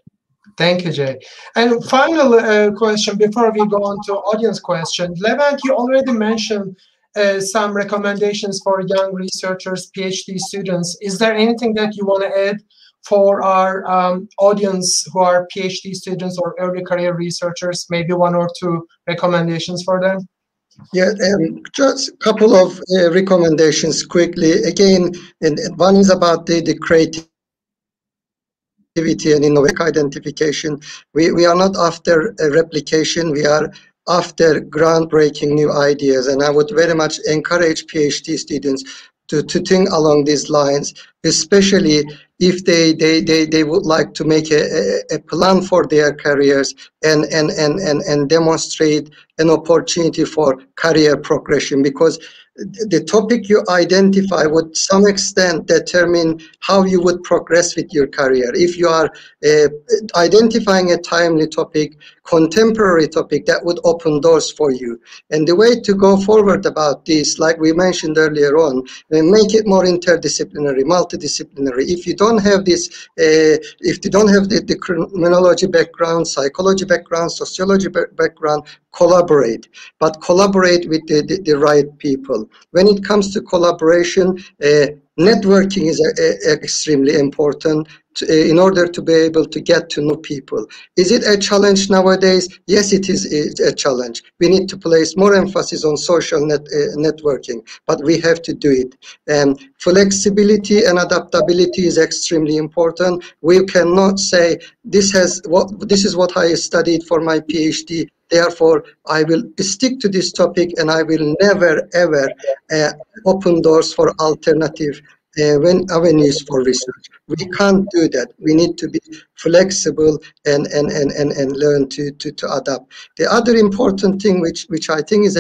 Speaker 3: Thank you, Jay. And final uh, question before we go on to audience question. Levent, you already mentioned uh, some recommendations for young researchers, PhD students. Is there anything that you want to add for our um, audience who are PhD students or early career researchers? Maybe one or two recommendations for them?
Speaker 6: Yeah, um, just a couple of uh, recommendations quickly. Again, and one is about the, the creativity and innovative identification. We, we are not after a replication, we are after groundbreaking new ideas. And I would very much encourage PhD students to, to think along these lines, especially if they, they, they, they would like to make a, a, plan for their careers and, and, and, and, and demonstrate an opportunity for career progression. Because the topic you identify would some extent determine how you would progress with your career. If you are uh, identifying a timely topic, contemporary topic, that would open doors for you. And the way to go forward about this, like we mentioned earlier on, make it more interdisciplinary, multidisciplinary. If you don't have this, uh, if you don't have the, the criminology background, psychology background, sociology background, collaborate, but collaborate with the, the, the right people. When it comes to collaboration, uh, networking is a, a, extremely important to, uh, in order to be able to get to know people. Is it a challenge nowadays? Yes, it is a challenge. We need to place more emphasis on social net, uh, networking, but we have to do it. And flexibility and adaptability is extremely important. We cannot say this has what this is what I studied for my PhD Therefore, I will stick to this topic and I will never ever uh, open doors for alternative uh, when avenues for research. We can't do that. We need to be flexible and, and, and, and, and learn to, to, to adapt. The other important thing which, which I think is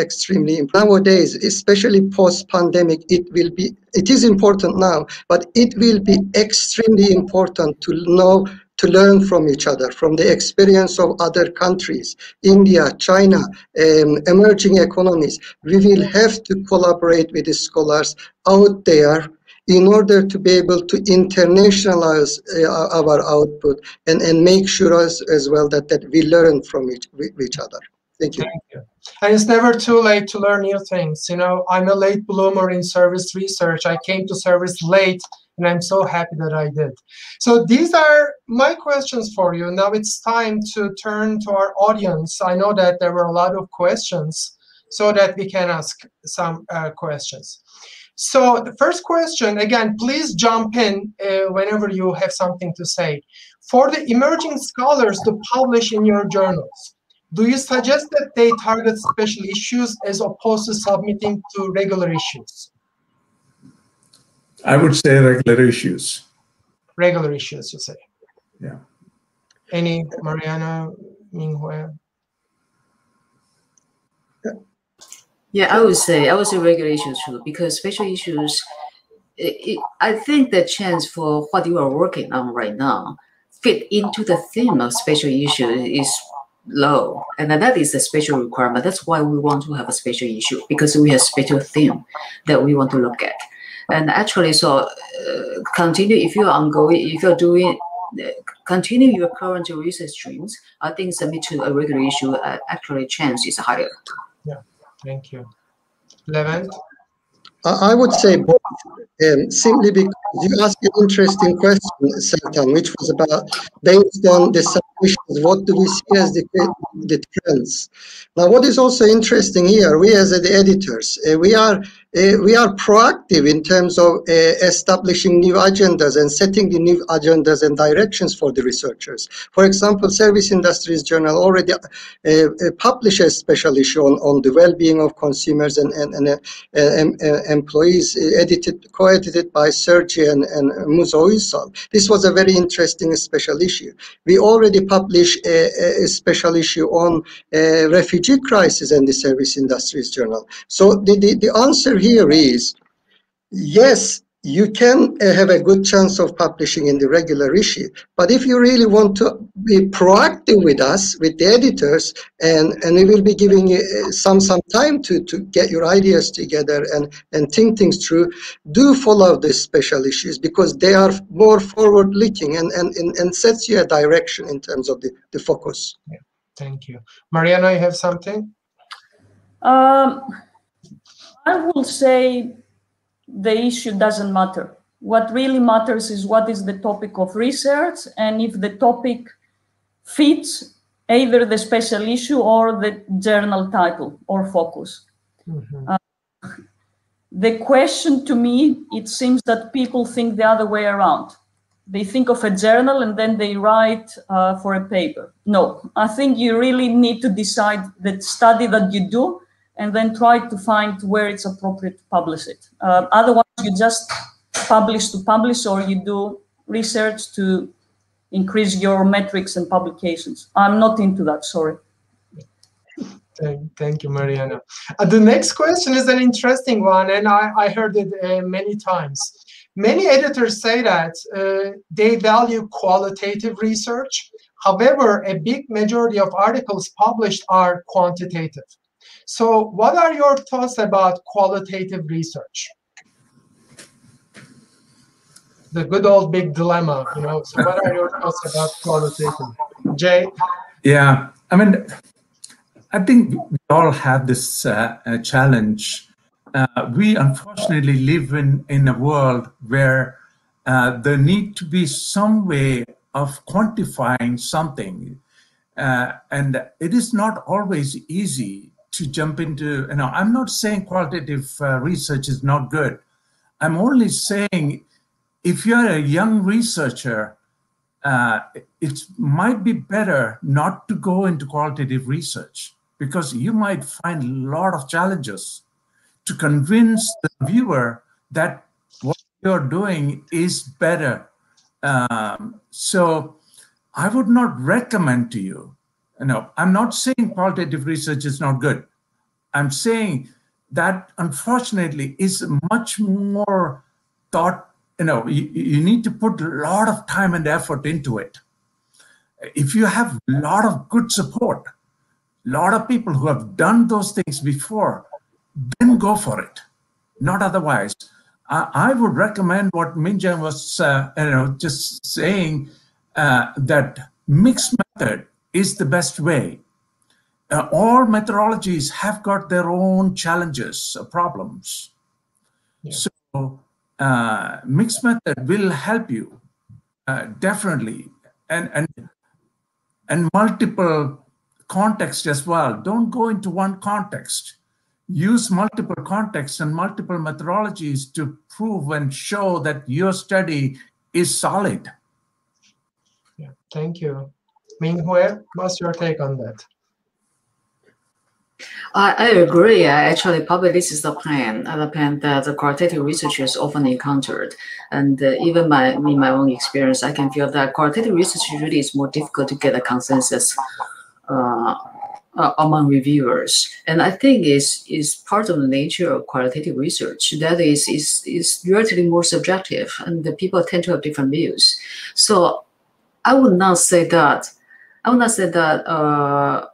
Speaker 6: extremely important. nowadays especially post pandemic it will be it is important now but it will be extremely important to know to learn from each other, from the experience of other countries, India, China, um, emerging economies. We will have to collaborate with the scholars out there in order to be able to internationalize uh, our output and, and make sure as, as well that, that we learn from each, each other. Thank you.
Speaker 3: Thank you. And it's never too late to learn new things. You know, I'm a late bloomer in service research. I came to service late and I'm so happy that I did. So these are my questions for you. Now it's time to turn to our audience. I know that there were a lot of questions so that we can ask some uh, questions. So the first question, again, please jump in uh, whenever you have something to say. For the emerging scholars to publish in your journals, do you suggest that they target special issues as opposed to submitting to regular issues?
Speaker 7: I would say regular issues.
Speaker 3: Regular issues, you say?
Speaker 7: Yeah.
Speaker 3: Any, Mariana, Minghui?
Speaker 5: Yeah, I would say I would say regular issues too, because special issues. It, it, I think the chance for what you are working on right now fit into the theme of special issue is low, and that is a special requirement. That's why we want to have a special issue because we have special theme that we want to look at. And actually, so uh, continue if you're ongoing, if you're doing, uh, continue your current research streams. I think submit to a regular issue, uh, actually chance is higher.
Speaker 3: Yeah, thank you. Levent?
Speaker 6: I would say both, um, simply because you asked an interesting question, Sertan, which was about based on the submissions, what do we see as the, the trends? Now, what is also interesting here, we as the editors, uh, we are uh, we are proactive in terms of uh, establishing new agendas and setting the new agendas and directions for the researchers. For example, Service Industries Journal already uh, uh published a special issue on, on the well-being of consumers and, and, and uh, employees, edited, co-edited by Sergey and, and Muzoisal. This was a very interesting special issue. We already published a, a special issue on uh, refugee crisis in the service industries journal. So the, the, the answer here is yes, you can uh, have a good chance of publishing in the regular issue. But if you really want to be proactive with us, with the editors, and, and we will be giving you uh, some some time to, to get your ideas together and, and think things through, do follow these special issues because they are more forward-looking and, and, and, and sets you a direction in terms of the, the focus.
Speaker 3: Yeah. Thank you. Mariana, you have something?
Speaker 4: Um, I will say the issue doesn't matter. What really matters is what is the topic of research and if the topic fits either the special issue or the journal title or focus. Mm-hmm. Uh, the question to me, it seems that people think the other way around. They think of a journal and then they write uh, for a paper. No, I think you really need to decide the study that you do and then try to find where it's appropriate to publish it. Uh, otherwise, you just publish to publish or you do research to increase your metrics and publications. I'm not into that, sorry.
Speaker 3: Thank, thank you, Mariana. Uh, the next question is an interesting one, and I, I heard it uh, many times. Many editors say that uh, they value qualitative research. However, a big majority of articles published are quantitative. So what are your thoughts about qualitative research? The good old big dilemma, you know. So what are your thoughts about qualitative? Jay?
Speaker 7: Yeah, I mean, I think we all have this uh, uh, challenge. Uh, we unfortunately live in, in a world where uh, there need to be some way of quantifying something. Uh, and it is not always easy to jump into, you know, I'm not saying qualitative uh, research is not good. I'm only saying if you're a young researcher, uh, it might be better not to go into qualitative research because you might find a lot of challenges to convince the viewer that what you're doing is better. Um, so I would not recommend to you know, I'm not saying qualitative research is not good. I'm saying that unfortunately is much more thought, you know, you, you need to put a lot of time and effort into it. If you have a lot of good support, a lot of people who have done those things before, then go for it. Not otherwise. I, I would recommend what Minjung was, uh, you know, just saying uh, that mixed method is the best way. Uh, all methodologies have got their own challenges, uh, problems. Yeah. So uh, mixed method will help you uh, definitely, and and and multiple context as well. Don't go into one context. Use multiple contexts and multiple methodologies to prove and show that your study is solid.
Speaker 3: Yeah, thank you. Minghui, what's your take on that?
Speaker 5: I, I agree. Actually, probably this is the plan, uh, the plan that the qualitative researchers often encountered. And uh, even my, in my own experience, I can feel that qualitative research really is more difficult to get a consensus uh, uh, among reviewers. And I think it's, is part of the nature of qualitative research. That is, is, is relatively more subjective and the people tend to have different views. So I would not say that I would not say that uh,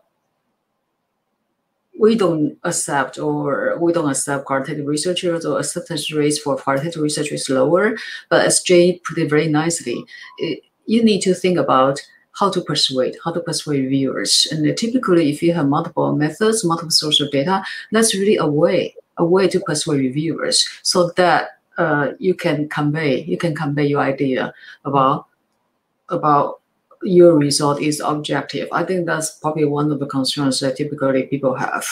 Speaker 5: we don't accept or we don't accept qualitative researchers or acceptance rates for qualitative research is lower. But as Jay put it very nicely, it, you need to think about how to persuade, how to persuade reviewers. And typically, if you have multiple methods, multiple sources of data, that's really a way, a way to persuade reviewers so that uh, you can convey, you can convey your idea about about your result is objective. I think that's probably one of the concerns that typically people have.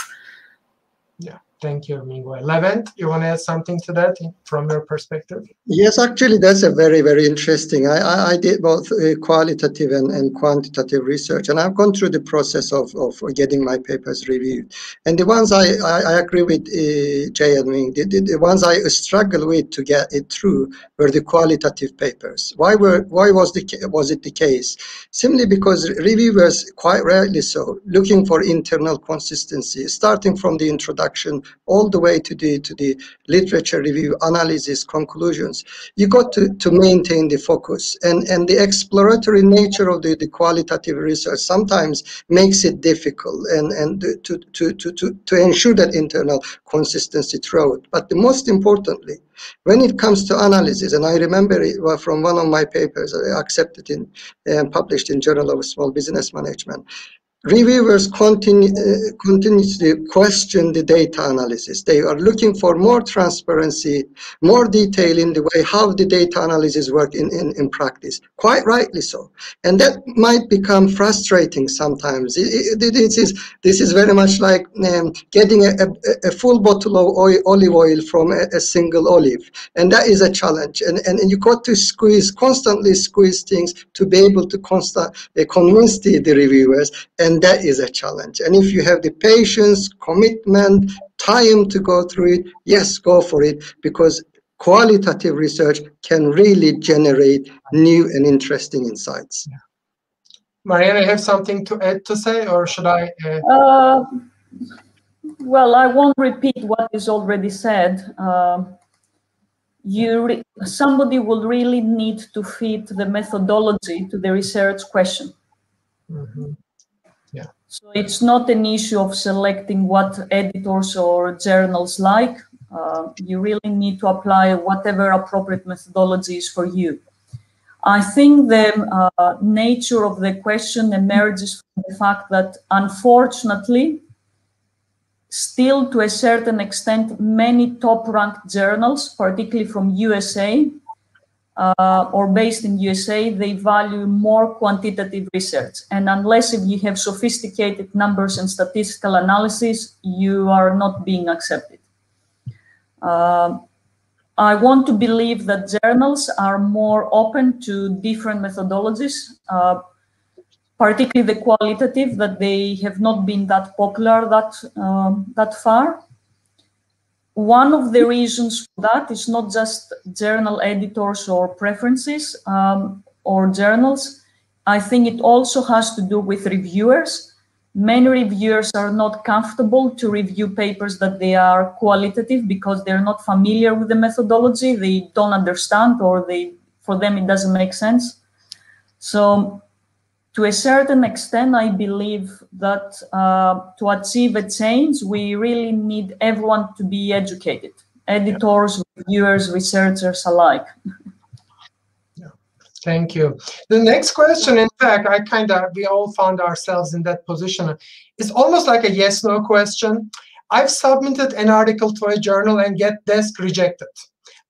Speaker 3: Yeah, Thank you, Minghui. Levent, you want to add something to that from your perspective?
Speaker 6: Yes, actually, that's a very, very interesting. I, I, I did both uh, qualitative and, and quantitative research, and I've gone through the process of, of getting my papers reviewed. And the ones I, I, I agree with uh, Jay and Ming, the, the, the, ones I struggle with to get it through were the qualitative papers. Why were why was the was it the case? Simply because reviewers, quite rarely so, looking for internal consistency, starting from the introduction all the way to the to the literature review, analysis, conclusions. You got to, to maintain the focus and, and the exploratory nature of the, the qualitative research sometimes makes it difficult and, and to, to, to, to, to ensure that internal consistency throughout. But the most importantly, when it comes to analysis, and I remember it from one of my papers I accepted in and published in Journal of Small Business Management, Reviewers continue, uh, continuously question the data analysis. They are looking for more transparency, more detail in the way how the data analysis work in, in, in practice. Quite rightly so. And that might become frustrating sometimes. It, it, this, is, this is very much like um, getting a, a, a, full bottle of oil, olive oil from a, a, single olive. And that is a challenge. And, and, and you got to squeeze, constantly squeeze things to be able to constant, uh, convince the, the reviewers and that is a challenge. And if you have the patience, commitment, time to go through it, yes, go for it because qualitative research can really generate new and interesting insights. Yeah.
Speaker 3: Marianne, have something to add to say, or should I? Uh...
Speaker 4: Uh, well, I won't repeat what is already said. Uh, you somebody will really need to fit the methodology to the research question. Mm -hmm. So it's not an issue of selecting what editors or journals like. Uh, you really need to apply whatever appropriate methodology is for you. I think the uh, nature of the question emerges from the fact that unfortunately, still to a certain extent, many top ranked journals, particularly from USA, uh, or based in USA, they value more quantitative research. And unless if you have sophisticated numbers and statistical analysis, you are not being accepted. Uh, I want to believe that journals are more open to different methodologies, uh, particularly the qualitative, that they have not been that popular that, um, that far one of the reasons for that is not just journal editors or preferences um, or journals. I think it also has to do with reviewers. Many reviewers are not comfortable to review papers that they are qualitative because they're not familiar with the methodology. They don't understand or they, for them, it doesn't make sense. So to a certain extent, I believe that uh, to achieve a change, we really need everyone to be educated, editors, reviewers, researchers alike.
Speaker 3: Thank you. The next question, in fact, I kind of, we all found ourselves in that position. It's almost like a yes no question. I've submitted an article to a journal and get desk rejected.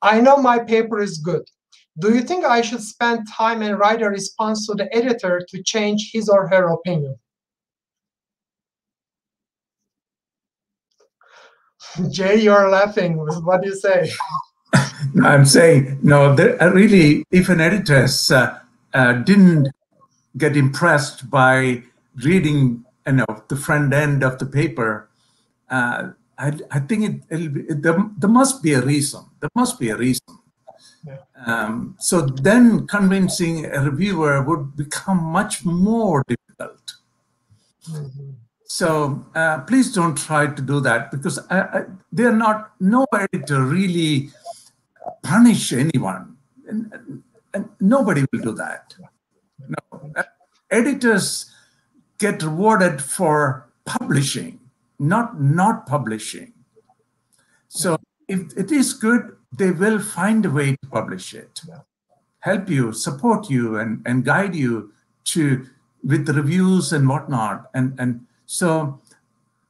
Speaker 3: I know my paper is good do you think I should spend time and write a response to the editor to change his or her opinion? Jay, you're laughing. What do you say?
Speaker 7: I'm saying, no, there, uh, really, if an editor uh, uh, didn't get impressed by reading you know, the front end of the paper, uh, I, I, think it, it, there, there must be a reason. There must be a reason. Um, so then convincing a reviewer would become much more difficult. Mm -hmm. So uh, please don't try to do that because I, I, they're not, no editor really punish anyone. And, and nobody will do that. No. Editors get rewarded for publishing, not not publishing. So if it is good, they will find a way to publish it, help you, support you, and, and guide you to with reviews and whatnot. And and so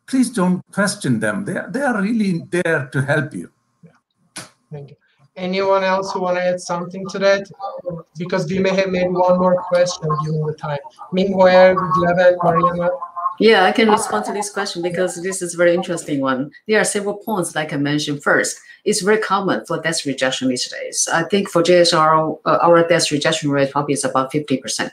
Speaker 7: please don't question them. They are, they are really there to help you.
Speaker 3: Thank you. Anyone else who want to add something to that? Because we may have maybe one more question during the time. Minghui, Levent, Mariana.
Speaker 5: Yeah, I can respond to this question because this is a very interesting one. There are several points like I mentioned first. It's very common for desk rejection these days. I think for JSR, uh, our desk rejection rate probably is about 50%,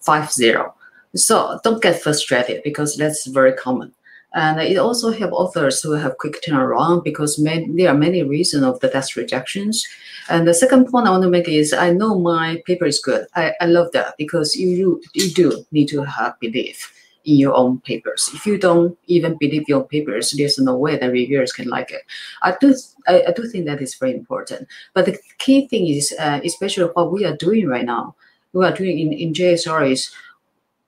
Speaker 5: five zero. So don't get frustrated because that's very common. And it also helps authors who have quick turnaround because may, there are many reasons of the desk rejections. And the second point I want to make is I know my paper is good. I, I love that because you, you do need to have belief in your own papers. If you don't even believe your papers, there's no way that reviewers can like it. I do, I, I do think that is very important. But the key thing is, uh, especially what we are doing right now, we are doing in, in JSR is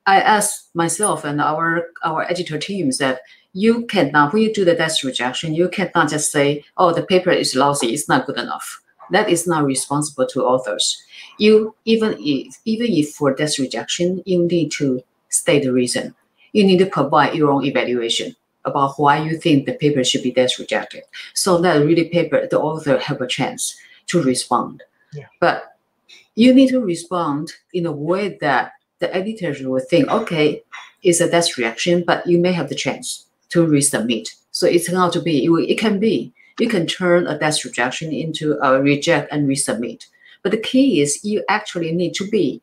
Speaker 5: I asked myself and our our editor teams that you cannot when you do the desk rejection, you cannot just say, "Oh, the paper is lousy; it's not good enough." That is not responsible to authors. You even if even if for desk rejection, you need to state the reason. You need to provide your own evaluation about why you think the paper should be desk rejected, so that really paper the author have a chance to respond.
Speaker 3: Yeah.
Speaker 5: But you need to respond in a way that the editors will think, okay, it's a desk reaction, but you may have the chance to resubmit. So it's not to be, it can be, you can turn a desk rejection into a reject and resubmit. But the key is you actually need to be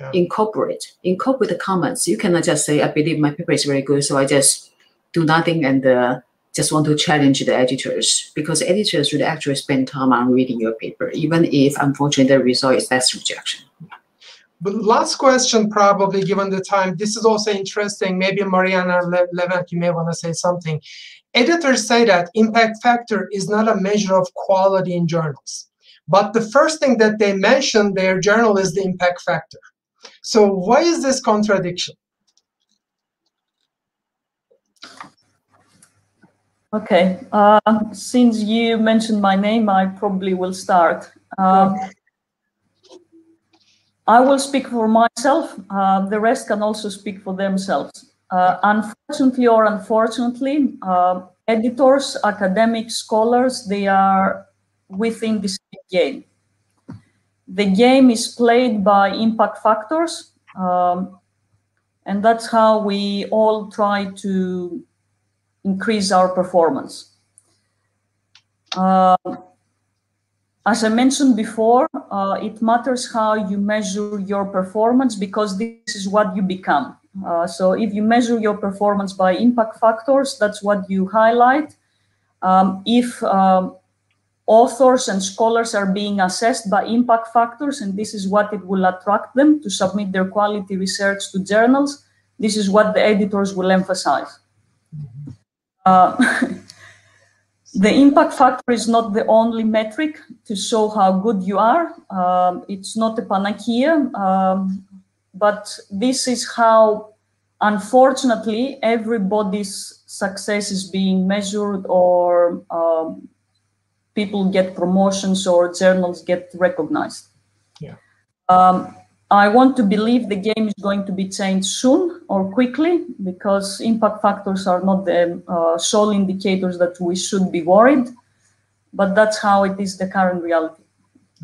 Speaker 3: Yeah.
Speaker 5: incorporate, incorporate the comments. You cannot just say, I believe my paper is very good, so I just do nothing and uh, just want to challenge the editors because editors should actually spend time on reading your paper, even if unfortunately the result is desk rejection.
Speaker 3: But last question, probably given the time. This is also interesting. Maybe Mariana Le- Levent, you may want to say something. Editors say that impact factor is not a measure of quality in journals. But the first thing that they mention their journal is the impact factor. So why is this contradiction?
Speaker 4: Okay. Uh, since you mentioned my name, I probably will start. Um, I will speak for myself. Uh, the rest can also speak for themselves. Uh, unfortunately or unfortunately, uh, editors, academic scholars, they are within the same game. The game is played by impact factors, um, and that's how we all try to increase our performance. Uh, as I mentioned before, uh, it matters how you measure your performance because this is what you become. Uh, so if you measure your performance by impact factors, that's what you highlight. Um, if um, authors and scholars are being assessed by impact factors, and this is what it will attract them to submit their quality research to journals, this is what the editors will emphasize. Uh, the impact factor is not the only metric to show how good you are. Um, it's not a panacea, um, but this is how, unfortunately, everybody's success is being measured or um, people get promotions or journals get recognized.
Speaker 3: Yeah.
Speaker 4: Um, I want to believe the game is going to be changed soon or quickly because impact factors are not the uh, sole indicators that we should be worried, but that's how it is the current reality.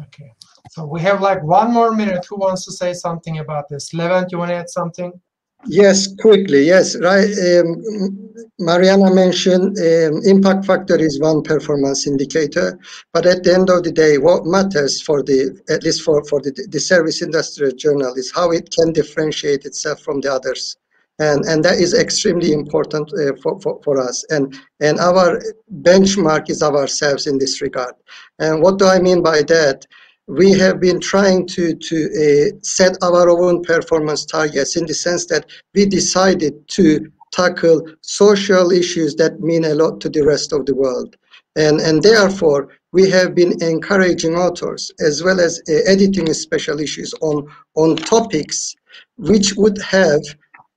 Speaker 3: Okay. So we have like one more minute. Who wants to say something about this? Levent, you want to add something?
Speaker 6: Yes, quickly. Yes, right. Um, Mariana mentioned um, impact factor is one performance indicator, but at the end of the day, what matters for the at least for for the, the service industry journal is how it can differentiate itself from the others, and and that is extremely important uh, for, for for us. And and our benchmark is ourselves in this regard. And what do I mean by that? We have been trying to to uh, set our own performance targets in the sense that we decided to tackle social issues that mean a lot to the rest of the world and and therefore we have been encouraging authors as well as uh, editing special issues on on topics which would have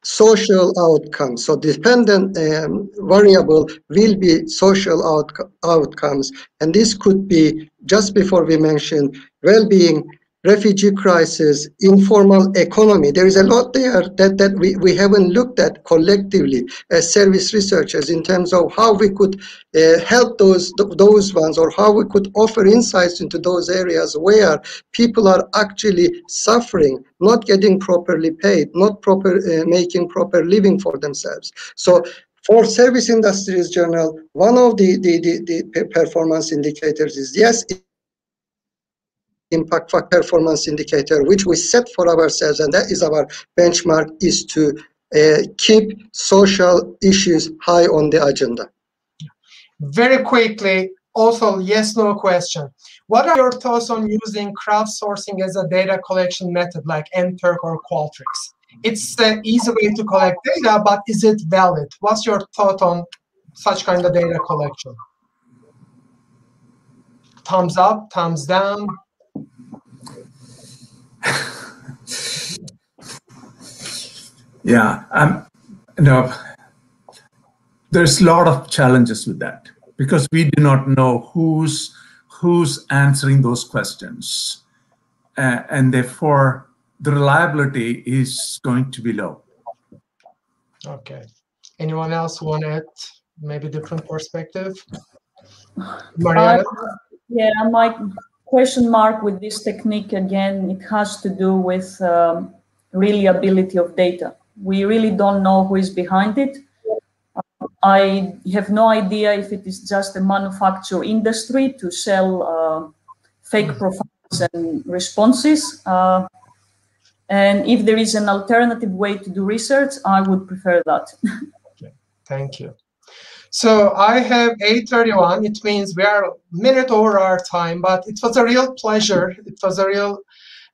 Speaker 6: social outcomes. So dependent um, variable will be social outco outcomes. And this could be, just before we mentioned, well-being, refugee crisis, informal economy. There is a lot there that, that we, we haven't looked at collectively as service researchers in terms of how we could uh, help those those ones or how we could offer insights into those areas where people are actually suffering, not getting properly paid, not proper uh, making proper living for themselves. So for service industries journal, one of the, the, the, the performance indicators is yes, impact performance indicator, which we set for ourselves, and that is our benchmark, is to uh, keep social issues high on the agenda.
Speaker 3: Very quickly, also yes, no question. What are your thoughts on using crowdsourcing as a data collection method like mTurk or Qualtrics? It's the easy way to collect data, but is it valid? What's your thought on such kind of data collection? Thumbs up, thumbs down?
Speaker 7: yeah, um, no, there's a lot of challenges with that because we do not know who's who's answering those questions, uh, and therefore the reliability is going to be low.
Speaker 3: Okay. Anyone else want to add maybe different perspective? Mariana? Uh,
Speaker 4: yeah, my question mark with this technique again, it has to do with um, reliability of data. We really don't know who is behind it. Uh, I have no idea if it is just a manufacture industry to sell uh, fake mm. profiles and responses. Uh, and if there is an alternative way to do research, I would prefer that.
Speaker 3: okay. Thank you. So I have 8.31. It means we are a minute over our time, but it was a real pleasure. It was a real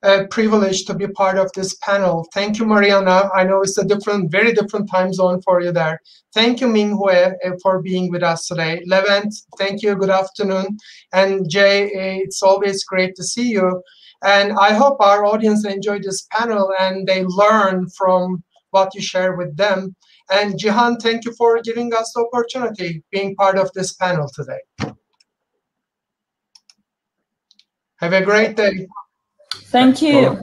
Speaker 3: uh, privilege to be part of this panel. Thank you, Mariana. I know it's a different, very different time zone for you there. Thank you, Minghui, uh, for being with us today. Levent, thank you. Good afternoon. And Jay, uh, it's always great to see you. And I hope our audience enjoyed this panel and they learn from what you share with them. And Jihan, thank you for giving us the opportunity being part of this panel today. Have a great day.
Speaker 4: Thank you.